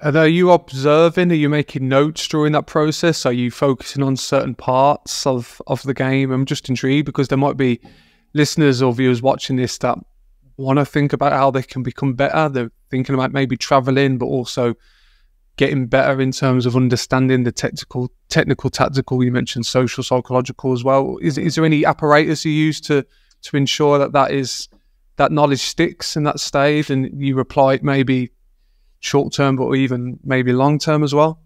And are you observing? Are you making notes during that process? Are you focusing on certain parts of, of the game? I'm just intrigued because there might be listeners or viewers watching this that want to think about how they can become better. They're thinking about maybe traveling, but also getting better in terms of understanding the technical, technical, tactical. You mentioned social, psychological as well. Is is there any apparatus you use to to ensure that that is that knowledge sticks and that stays, and you it maybe short term, but even maybe long term as well?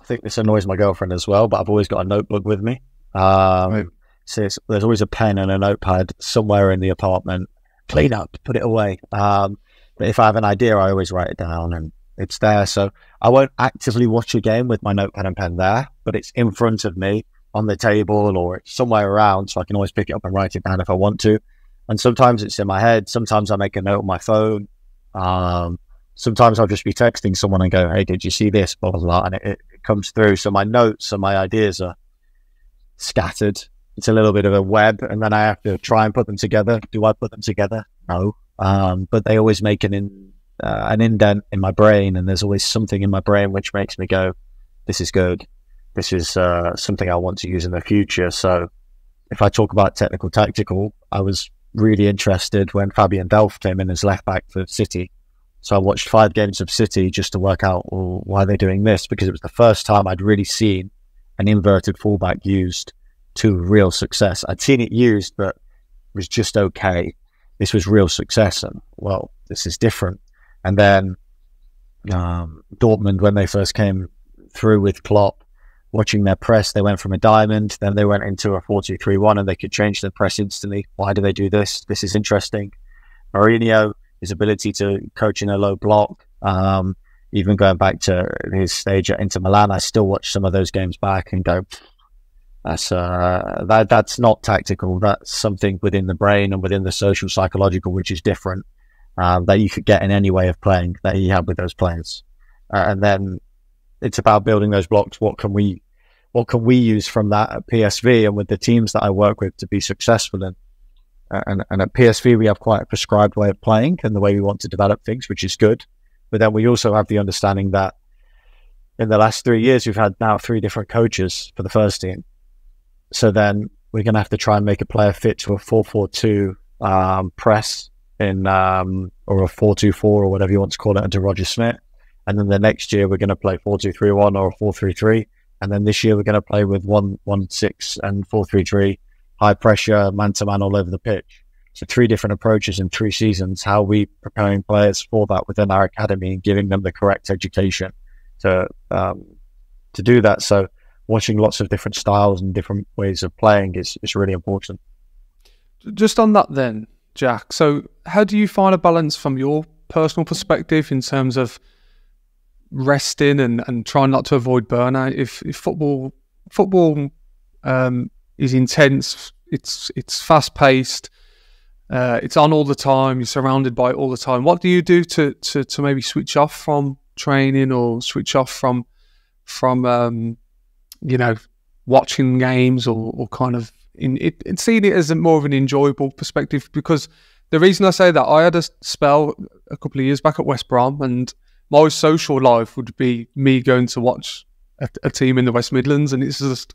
I think this annoys my girlfriend as well, but I've always got a notebook with me. Um, right. So there's always a pen and a notepad somewhere in the apartment. Clean up, put it away. Um, but if I have an idea, I always write it down and it's there. So I won't actively watch a game with my notepad and pen there, but it's in front of me on the table or it's somewhere around, so I can always pick it up and write it down if I want to. And sometimes it's in my head. Sometimes I make a note on my phone. Um, sometimes I'll just be texting someone and go, "Hey, did you see this?" Blah blah blah, and it, it comes through. So my notes and my ideas are scattered. It's a little bit of a web, and then I have to try and put them together. Do I put them together? No, um, but they always make an in, uh, an indent in my brain, and there's always something in my brain which makes me go, "This is good. This is uh, something I want to use in the future." So, if I talk about technical tactical, I was really interested when Fabian Delph came in as left back for City. So I watched five games of City just to work out well, why they're doing this because it was the first time I'd really seen an inverted fullback used to real success. I'd seen it used, but it was just okay. This was real success, and well, this is different. And then um, Dortmund, when they first came through with Klopp, watching their press, they went from a diamond, then they went into a 4 2 3 1, and they could change their press instantly. Why do they do this? This is interesting. Mourinho, his ability to coach in a low block, um, even going back to his stage at Inter Milan, I still watch some of those games back and go, that's uh, that that's not tactical. That's something within the brain and within the social psychological, which is different um, that you could get in any way of playing that he had with those players. Uh, and then it's about building those blocks. What can we what can we use from that at PSV and with the teams that I work with to be successful in? Uh, and, and at PSV, we have quite a prescribed way of playing and the way we want to develop things, which is good. But then we also have the understanding that in the last three years, we've had now three different coaches for the first team. So then we're going to have to try and make a player fit to a 4 4 2 um, press in um, or a 4 2 4 or whatever you want to call it under Roger Schmidt. And then the next year, we're going to play 4 2 3 1 or 4 3 3. And then this year, we're going to play with 1 1 6 and 4 3 3, high pressure, man to man all over the pitch. So three different approaches in three seasons. How are we preparing players for that within our academy and giving them the correct education to um, to do that. So watching lots of different styles and different ways of playing is, is really important. Just on that then, Jack. So how do you find a balance from your personal perspective in terms of resting and, and trying not to avoid burnout? If, if football football um, is intense, it's it's fast paced, uh, it's on all the time, you're surrounded by it all the time. What do you do to, to, to maybe switch off from training or switch off from from um, you know, watching games or, or kind of in it, seeing it as a more of an enjoyable perspective. Because the reason I say that, I had a spell a couple of years back at West Brom, and my social life would be me going to watch a, a team in the West Midlands, and it's just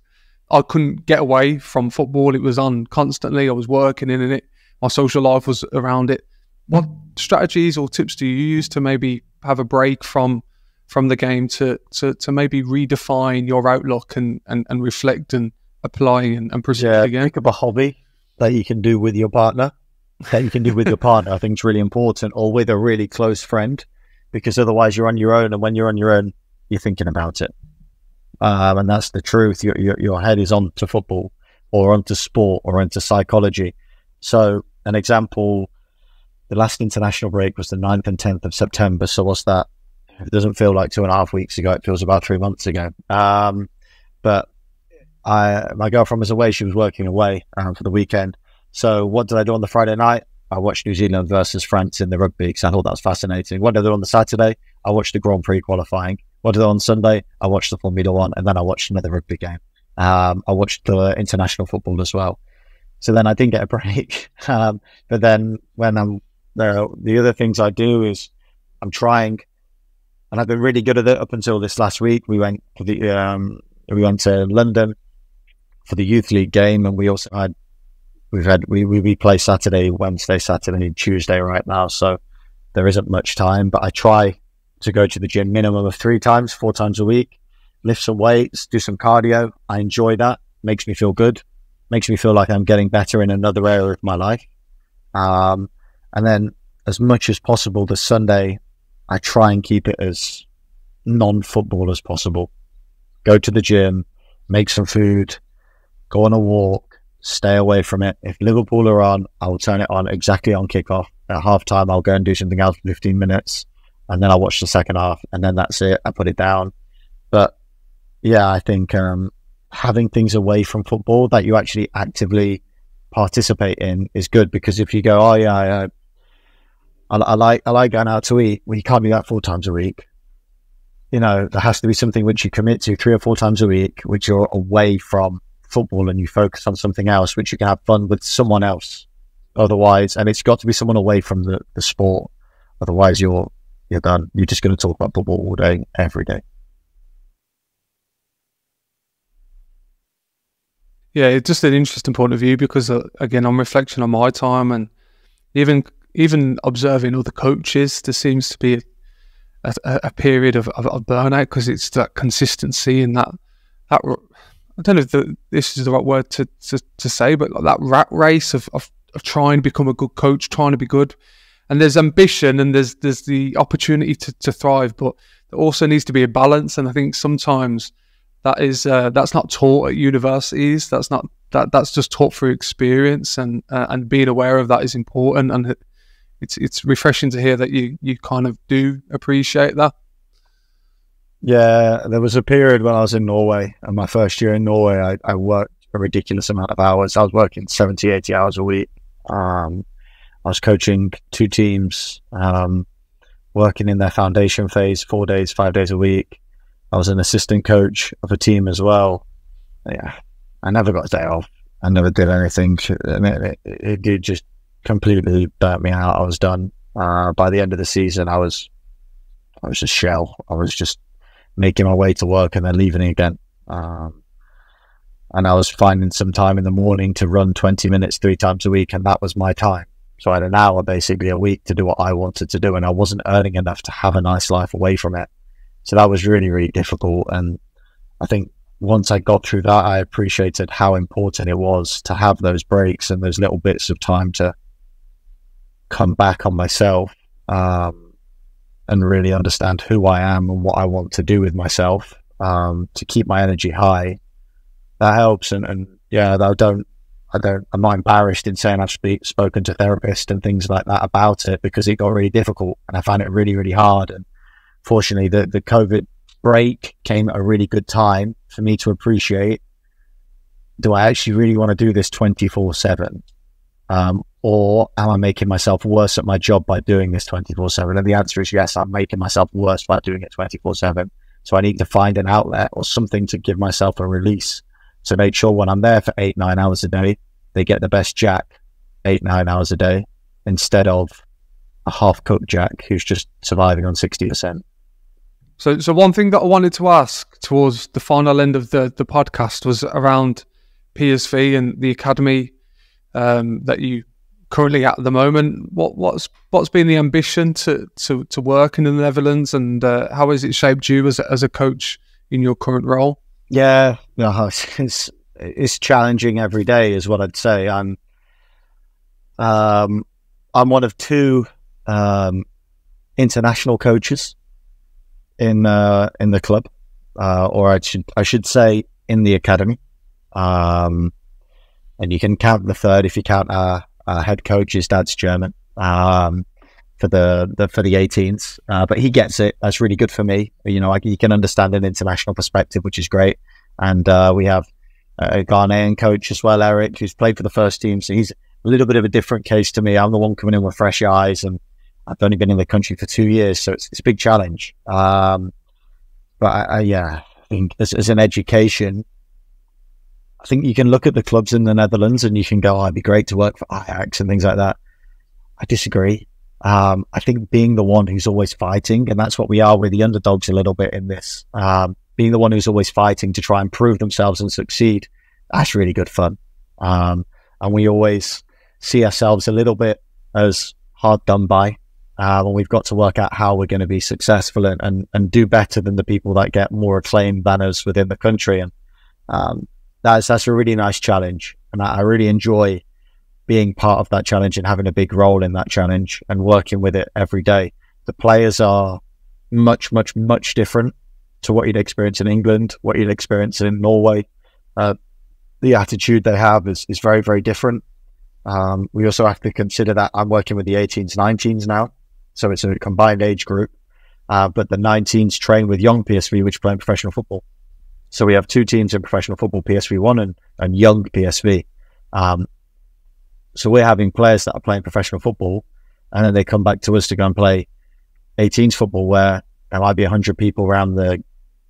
I couldn't get away from football. It was on constantly. I was working in it. My social life was around it. What strategies or tips do you use to maybe have a break from from the game to to, to maybe redefine your outlook and, and, and reflect and apply and, and proceed yeah, again. Think of a hobby that you can do with your partner. That you can do with your partner, I think is really important, or with a really close friend, because otherwise you're on your own, and when you're on your own, you're thinking about it, um, and that's the truth. Your, your your head is on to football, or onto sport, or into psychology. So, an example: the last international break was the 9th and tenth of September. So, what's that? It doesn't feel like two and a half weeks ago. It feels about three months ago. Um, but I, my girlfriend was away. She was working away um, for the weekend. So what did I do on the Friday night? I watched New Zealand versus France in the rugby because I thought that was fascinating. What did I do on the Saturday? I watched the Grand Prix qualifying. What on Sunday? I watched the Formula One, and then I watched another rugby game. Um, I watched the international football as well. So then I didn't get a break. um, but then when I'm there, the other things I do is I'm trying and I've been really good at it up until this last week. We went for the um, we went to London for the youth league game, and we also had we've had we we play Saturday, Wednesday, Saturday, and Tuesday right now, so there isn't much time. But I try to go to the gym minimum of three times, four times a week, lift some weights, do some cardio. I enjoy that. Makes me feel good. Makes me feel like I'm getting better in another area of my life. Um, and then as much as possible, the Sunday I try and keep it as non football as possible. Go to the gym, make some food, go on a walk, stay away from it. If Liverpool are on, I'll turn it on exactly on kickoff. At half time, I'll go and do something else for 15 minutes and then I'll watch the second half and then that's it. I put it down. But yeah, I think um, having things away from football that you actually actively participate in is good because if you go, oh yeah, I, I, I, like I like going out to eat. Well, you can't do that four times a week. You know, there has to be something which you commit to three or four times a week, which you're away from football and you focus on something else, which you can have fun with someone else. Otherwise, and it's got to be someone away from the, the sport. Otherwise, you're you're done. You're just going to talk about football all day, every day. Yeah, it's just an interesting point of view because, uh, again, on reflection on my time and even even observing other coaches, there seems to be a, a, a period of, of, of burnout because it's that consistency and that that I don't know if the, this is the right word to, to, to say, but like that rat race of, of, of trying to become a good coach, trying to be good. And there's ambition and there's there's the opportunity to, to thrive, but there also needs to be a balance. And I think sometimes that is uh, that's not taught at universities. That's not that that's just taught through experience, and uh, and being aware of that is important. And it's it's refreshing to hear that you you kind of do appreciate that. Yeah, there was a period when I was in Norway, and my first year in Norway, I, I worked a ridiculous amount of hours. I was working 70, 80 hours a week. Um, I was coaching two teams, um, working in their foundation phase, four days, five days a week. I was an assistant coach of a team as well. Yeah, I never got a day off. I never did anything. It, it, it just completely burnt me out. I was done. Uh, by the end of the season, I was, I was a shell. I was just making my way to work and then leaving again. Um, and I was finding some time in the morning to run 20 minutes three times a week, and that was my time. So I had an hour basically a week to do what I wanted to do, and I wasn't earning enough to have a nice life away from it. So that was really, really difficult. And I think once I got through that, I appreciated how important it was to have those breaks and those little bits of time to come back on myself. Um, and really understand who I am and what I want to do with myself um, to keep my energy high. That helps. And, and yeah, I don't, I don't, I'm not embarrassed in saying I've spoken to therapists and things like that about it because it got really difficult and I found it really, really hard. And fortunately, the, the COVID break came at a really good time for me to appreciate do I actually really want to do this 24 7? Um, or am I making myself worse at my job by doing this 24 7? And the answer is yes, I'm making myself worse by doing it 24 7. So I need to find an outlet or something to give myself a release to make sure when I'm there for eight, nine hours a day, they get the best Jack eight, nine hours a day instead of a half cooked Jack who's just surviving on 60%. So, so one thing that I wanted to ask towards the final end of the, the podcast was around PSV and the academy um, that you currently at the moment. What what's what's been the ambition to to, to work in the Netherlands, and uh, how has it shaped you as as a coach in your current role? Yeah, no, it's it's challenging every day, is what I'd say. I'm um, I'm one of two um, international coaches in uh, in the club, uh, or I should I should say in the academy. Um, and you can count the third if you count our, our head coach. His dad's German um, for the, the for the 18s, uh, but he gets it. That's really good for me. You know, I, can understand an international perspective, which is great. And uh, we have a Ghanaian coach as well, Eric, who's played for the first team. So he's a little bit of a different case to me. I'm the one coming in with fresh eyes, and I've only been in the country for two years, so it's, it's a big challenge. Um, but I, I, yeah, I think as, as an education, I think you can look at the clubs in the Netherlands and you can go, oh, it'd be great to work for Ajax and things like that. I disagree. Um, I think being the one who's always fighting, and that's what we are, we're the underdogs a little bit in this. Um, being the one who's always fighting to try and prove themselves and succeed, that's really good fun. Um, and we always see ourselves a little bit as hard done by. Uh, and we've got to work out how we're going to be successful and, and, and do better than the people that get more acclaim us within the country. And um, that's that's a really nice challenge, and I, I really enjoy being part of that challenge and having a big role in that challenge and working with it every day. The players are much, much, much different to what you'd experience in England, what you'd experience in Norway. Uh, the attitude they have is, is very, very different. Um, we also have to consider that I'm working with the 18s, 19s now. So it's a combined age group. Uh, but the 19s train with young PSV, which play in professional football. So we have two teams in professional football, PSV one and, and young PSV. Um, so we're having players that are playing professional football and then they come back to us to go and play 18s football where there might be 100 people around the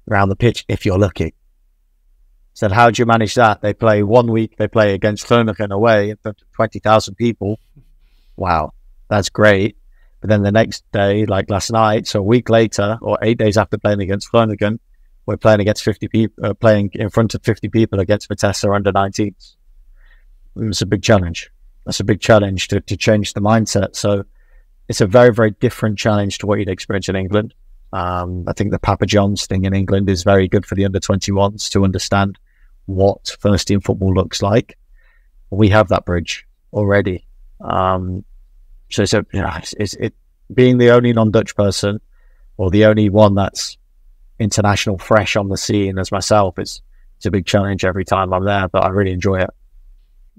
around the pitch if you're lucky. So how do you manage that? They play one week, they play against Groningen away in front of 20,000 people. Wow, that's great. But then the next day, like last night, so a week later or eight days after playing against Groningen, we're playing against 50 people, uh, playing in front of 50 people against Vitesse under 19s. It's a big challenge. That's a big challenge to, to change the mindset. So it's a very, very different challenge to what you'd experience in England. Um, I think the Papa John's thing in England is very good for the under 21s to understand what first team football looks like. We have that bridge already. Um, so you know, it's, it's it, being the only non Dutch person or the only one that's international fresh on the scene as myself, it's, it's a big challenge every time I'm there, but I really enjoy it.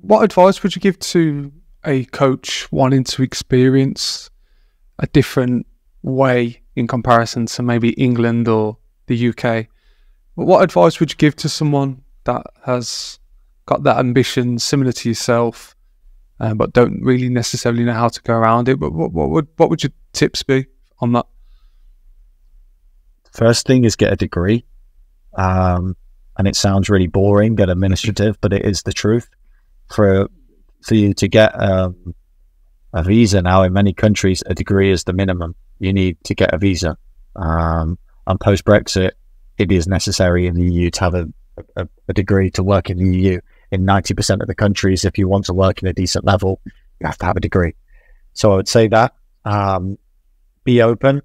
What advice would you give to a coach wanting to experience a different way in comparison to maybe England or the UK? What advice would you give to someone that has got that ambition similar to yourself, uh, but don't really necessarily know how to go around it? But what, what would what would your tips be on that? First thing is get a degree. Um, and it sounds really boring, get administrative, but it is the truth. For for you to get um, a visa now in many countries, a degree is the minimum. You need to get a visa. Um, and post Brexit, it is necessary in the EU to have a, a, a, degree to work in the EU. In 90% of the countries, if you want to work in a decent level, you have to have a degree. So I would say that um, be open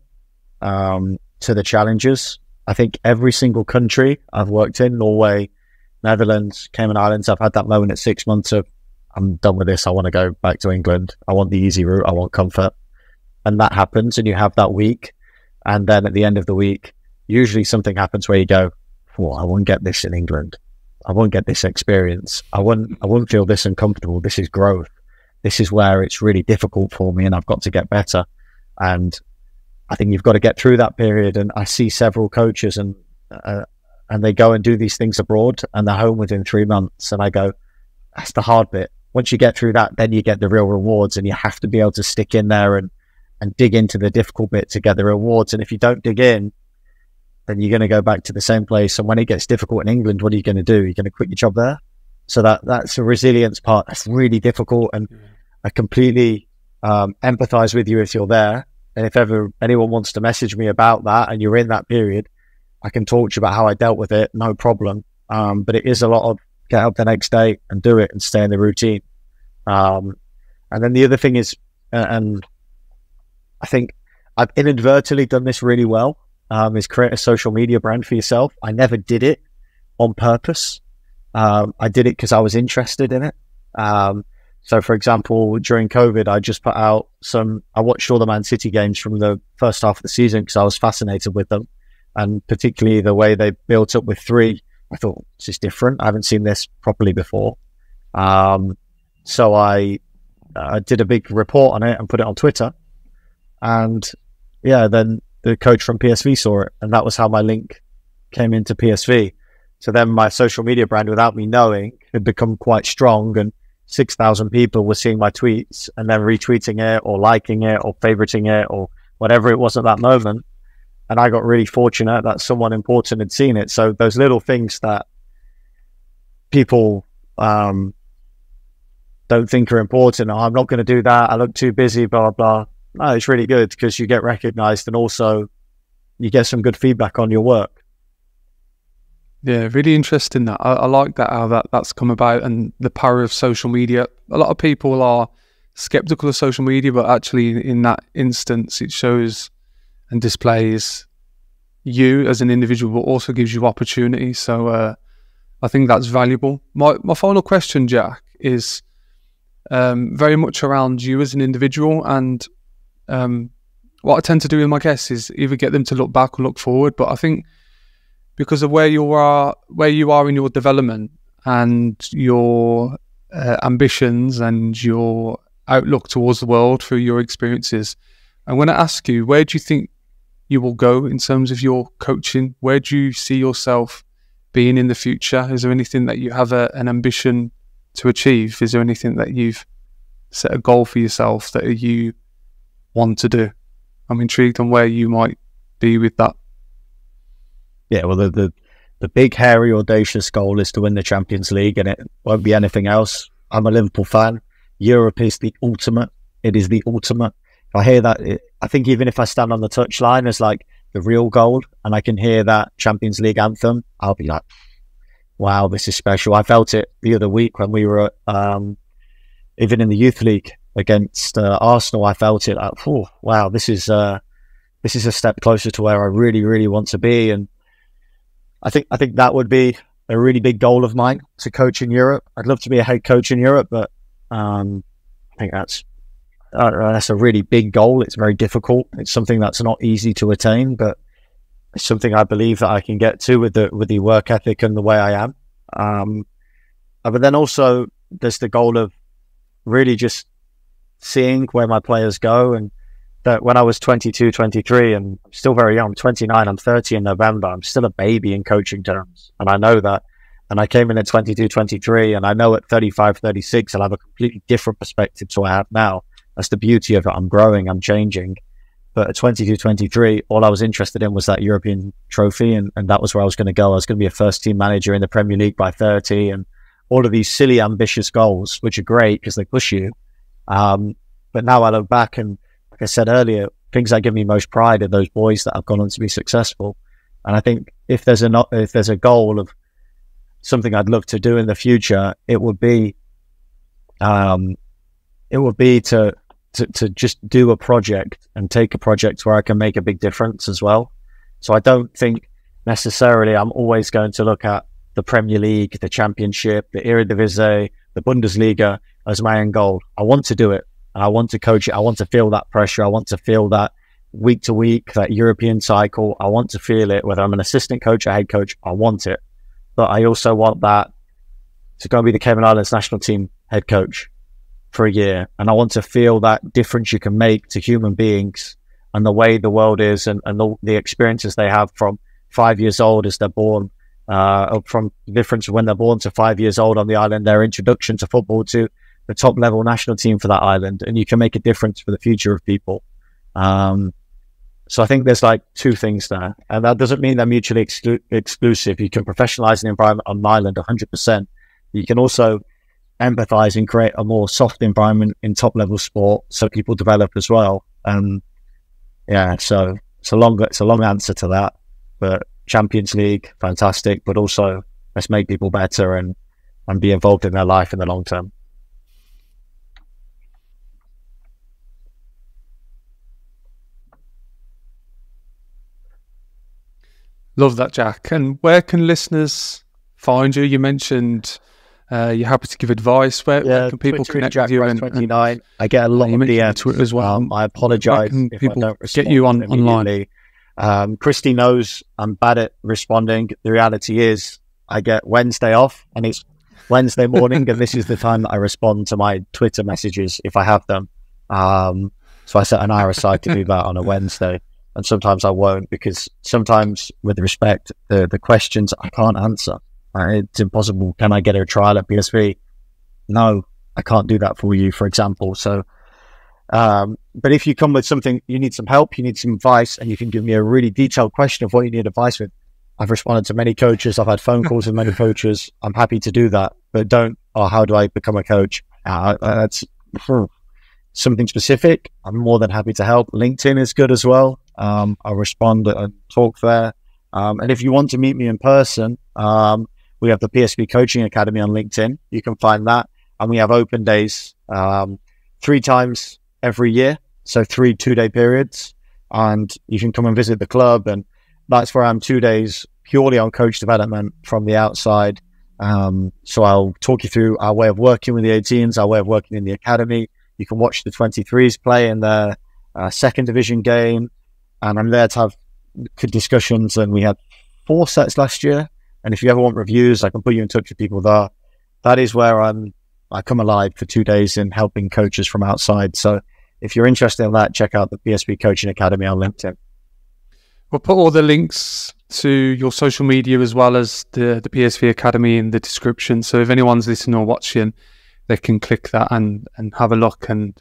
um, to the challenges. I think every single country I've worked in, Norway, Netherlands, Cayman Islands, I've had that moment at six months of, I'm done with this. I want to go back to England. I want the easy route. I want comfort. And that happens, and you have that week. And then at the end of the week, usually something happens where you go, I won't get this in England. I won't get this experience. I won't, I won't feel this uncomfortable. This is growth. This is where it's really difficult for me and I've got to get better. And I think you've got to get through that period. And I see several coaches and uh, and they go and do these things abroad and they're home within three months. And I go, that's the hard bit. Once you get through that, then you get the real rewards, and you have to be able to stick in there and and dig into the difficult bit to get the rewards. And if you don't dig in, then you're going to go back to the same place. And when it gets difficult in England, what are you going to do? You're going to quit your job there. So that that's a resilience part. That's really difficult, and I completely um, empathize with you if you're there and if ever anyone wants to message me about that and you're in that period, I can talk to you about how I dealt with it, no problem. Um, but it is a lot of get up the next day and do it and stay in the routine. Um, and then the other thing is, uh, and I think I've inadvertently done this really well, um, is create a social media brand for yourself. I never did it on purpose. Um, I did it because I was interested in it. Um, so, for example, during COVID, I just put out some. I watched all the Man City games from the first half of the season because I was fascinated with them, and particularly the way they built up with three. I thought this is different. I haven't seen this properly before. Um, so I uh, did a big report on it and put it on Twitter, and yeah, then the coach from PSV saw it, and that was how my link came into PSV. So then my social media brand, without me knowing, had become quite strong and 6,000 people were seeing my tweets and then retweeting it or liking it or favoriting it or whatever it was at that moment. And I got really fortunate that someone important had seen it. So those little things that people um, don't think are important. Oh, I'm not going to do that. I look too busy, blah, blah. No, it's really good because you get recognized and also you get some good feedback on your work. Yeah, really interesting. That I, I, like that how that that's come about and the power of social media. A lot of people are skeptical of social media, but actually, in that instance, it shows and displays you as an individual, but also gives you opportunity. So, uh, I think that's valuable. My my final question, Jack, is um, very much around you as an individual and um, what I tend to do with my guests is either get them to look back or look forward. But I think because of where you are, where you are in your development and your uh, ambitions and your outlook towards the world through your experiences. I'm going to ask you, where do you think you will go in terms of your coaching? Where do you see yourself being in the future? Is there anything that you have a, an ambition to achieve? Is there anything that you've set a goal for yourself that you want to do? I'm intrigued on where you might be with that yeah, well, the, the the big, hairy, audacious goal is to win the Champions League, and it won't be anything else. I'm a Liverpool fan. Europe is the ultimate. It is the ultimate. I hear that. I think even if I stand on the touchline as like the real goal and I can hear that Champions League anthem, I'll be like, wow, this is special. I felt it the other week when we were um, even in the youth league against uh, Arsenal. I felt it like, oh, wow, this is uh, this is a step closer to where I really, really want to be. And I think I think that would be a really big goal of mine to coach in Europe. I'd love to be a head coach in Europe, but um, I think that's uh, that's a really big goal. It's very difficult. It's something that's not easy to attain, but it's something I believe that I can get to with the with the work ethic and the way I am. Um, uh, but then also there's the goal of really just seeing where my players go and that when I was 22, 23, and I'm still very young, I'm 29, I'm 30 in November, I'm still a baby in coaching terms. And I know that. And I came in at 22, 23, and I know at 35, 36, I'll have a completely different perspective to what I have now. That's the beauty of it. I'm growing, I'm changing. But at 22, 23, all I was interested in was that European trophy, and, and that was where I was going to go. I was going to be a first team manager in the Premier League by 30, and all of these silly, ambitious goals, which are great because they push you. Um, but now I look back and like I said earlier, things that give me most pride are those boys that have gone on to be successful. And I think if there's a not, if there's a goal of something I'd love to do in the future, it would be, um, it would be to, to, to just do a project and take a project where I can make a big difference as well. So I don't think necessarily I'm always going to look at the Premier League, the Championship, the Eredivisie, the Bundesliga as my end goal. I want to do it and I want to coach it. I want to feel that pressure. I want to feel that week to week, that European cycle. I want to feel it, whether I'm an assistant coach or head coach, I want it. But I also want that to go and be the Cayman Islands national team head coach for a year. And I want to feel that difference you can make to human beings and the way the world is and, and the, the experiences they have from five years old as they're born, uh, from the difference when they're born to five years old on the island, their introduction to football to the top level national team for that island, and you can make a difference for the future of people. Um, so I think there's like two things there, and that doesn't mean they're mutually exclu- exclusive. You can professionalize an environment on an island 100%. You can also empathize and create a more soft environment in top level sport, so people develop as well. And yeah, so it's a long it's a long answer to that, but Champions League, fantastic, but also let's make people better and and be involved in their life in the long term. Love that, Jack. And where can listeners find you? You mentioned uh, you're happy to give advice. Where, yeah, where can people Twitter connect Jack with you? And, 29. I get a lot of DMs Twitter as well. Um, I apologize if I don't get you on online. Um, Christie knows I'm bad at responding. The reality is I get Wednesday off and it's Wednesday morning and this is the time that I respond to my Twitter messages if I have them. Um, so I set an hour aside to do that on a Wednesday and sometimes I won't because sometimes, with respect, the the questions I can't answer. Uh, it's impossible. Can I get a trial at PSV? No, I can't do that for you, for example. So, um, but if you come with something, you need some help, you need some advice, and you can give me a really detailed question of what you need advice with. I've responded to many coaches. I've had phone calls with many coaches. I'm happy to do that, but don't. Oh, how do I become a coach? Uh, that's something specific. I'm more than happy to help. LinkedIn is good as well. Um, I'll respond and talk there. Um, and if you want to meet me in person, um, we have the PSV Coaching Academy on LinkedIn. You can find that. And we have open days um, three times every year. So three two day periods. And you can come and visit the club. And that's where I'm two days purely on coach development from the outside. Um, so I'll talk you through our way of working with the 18s, our way of working in the academy. You can watch the 23s play in their uh, second division game and I'm there to have discussions. And we had four sets last year. And if you ever want reviews, I can put you in touch with people there. That is where I'm. I come alive for two days in helping coaches from outside. So if you're interested in that, check out the PSV Coaching Academy on LinkedIn. We'll put all the links to your social media as well as the, the PSV Academy in the description. So if anyone's listening or watching, they can click that and, and have a look and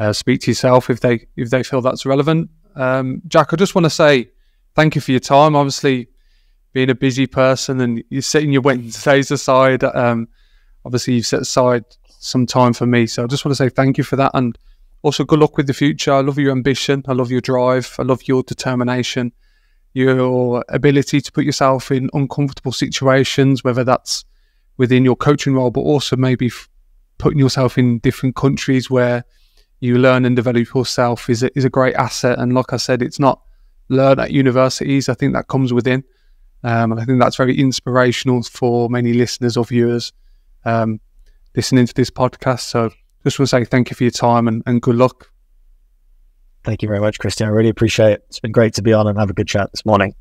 uh, speak to yourself if they if they feel that's relevant. Um, Jack, I just want to say thank you for your time. Obviously, being a busy person and you're setting your Wednesdays aside. Um, obviously, you've set aside some time for me. So I just want to say thank you for that. And also, good luck with the future. I love your ambition. I love your drive. I love your determination. your ability to put yourself in uncomfortable situations, whether that's within your coaching role, but also maybe f- putting yourself in different countries where you learn and develop yourself is a, is a great asset. And like I said, it's not learn at universities. I think that comes within. Um, and I think that's very inspirational for many listeners or viewers um, listening to this podcast. So just want to say thank you for your time and, and good luck. Thank you very much, Christian. I really appreciate it. It's been great to be on and have a good chat this morning.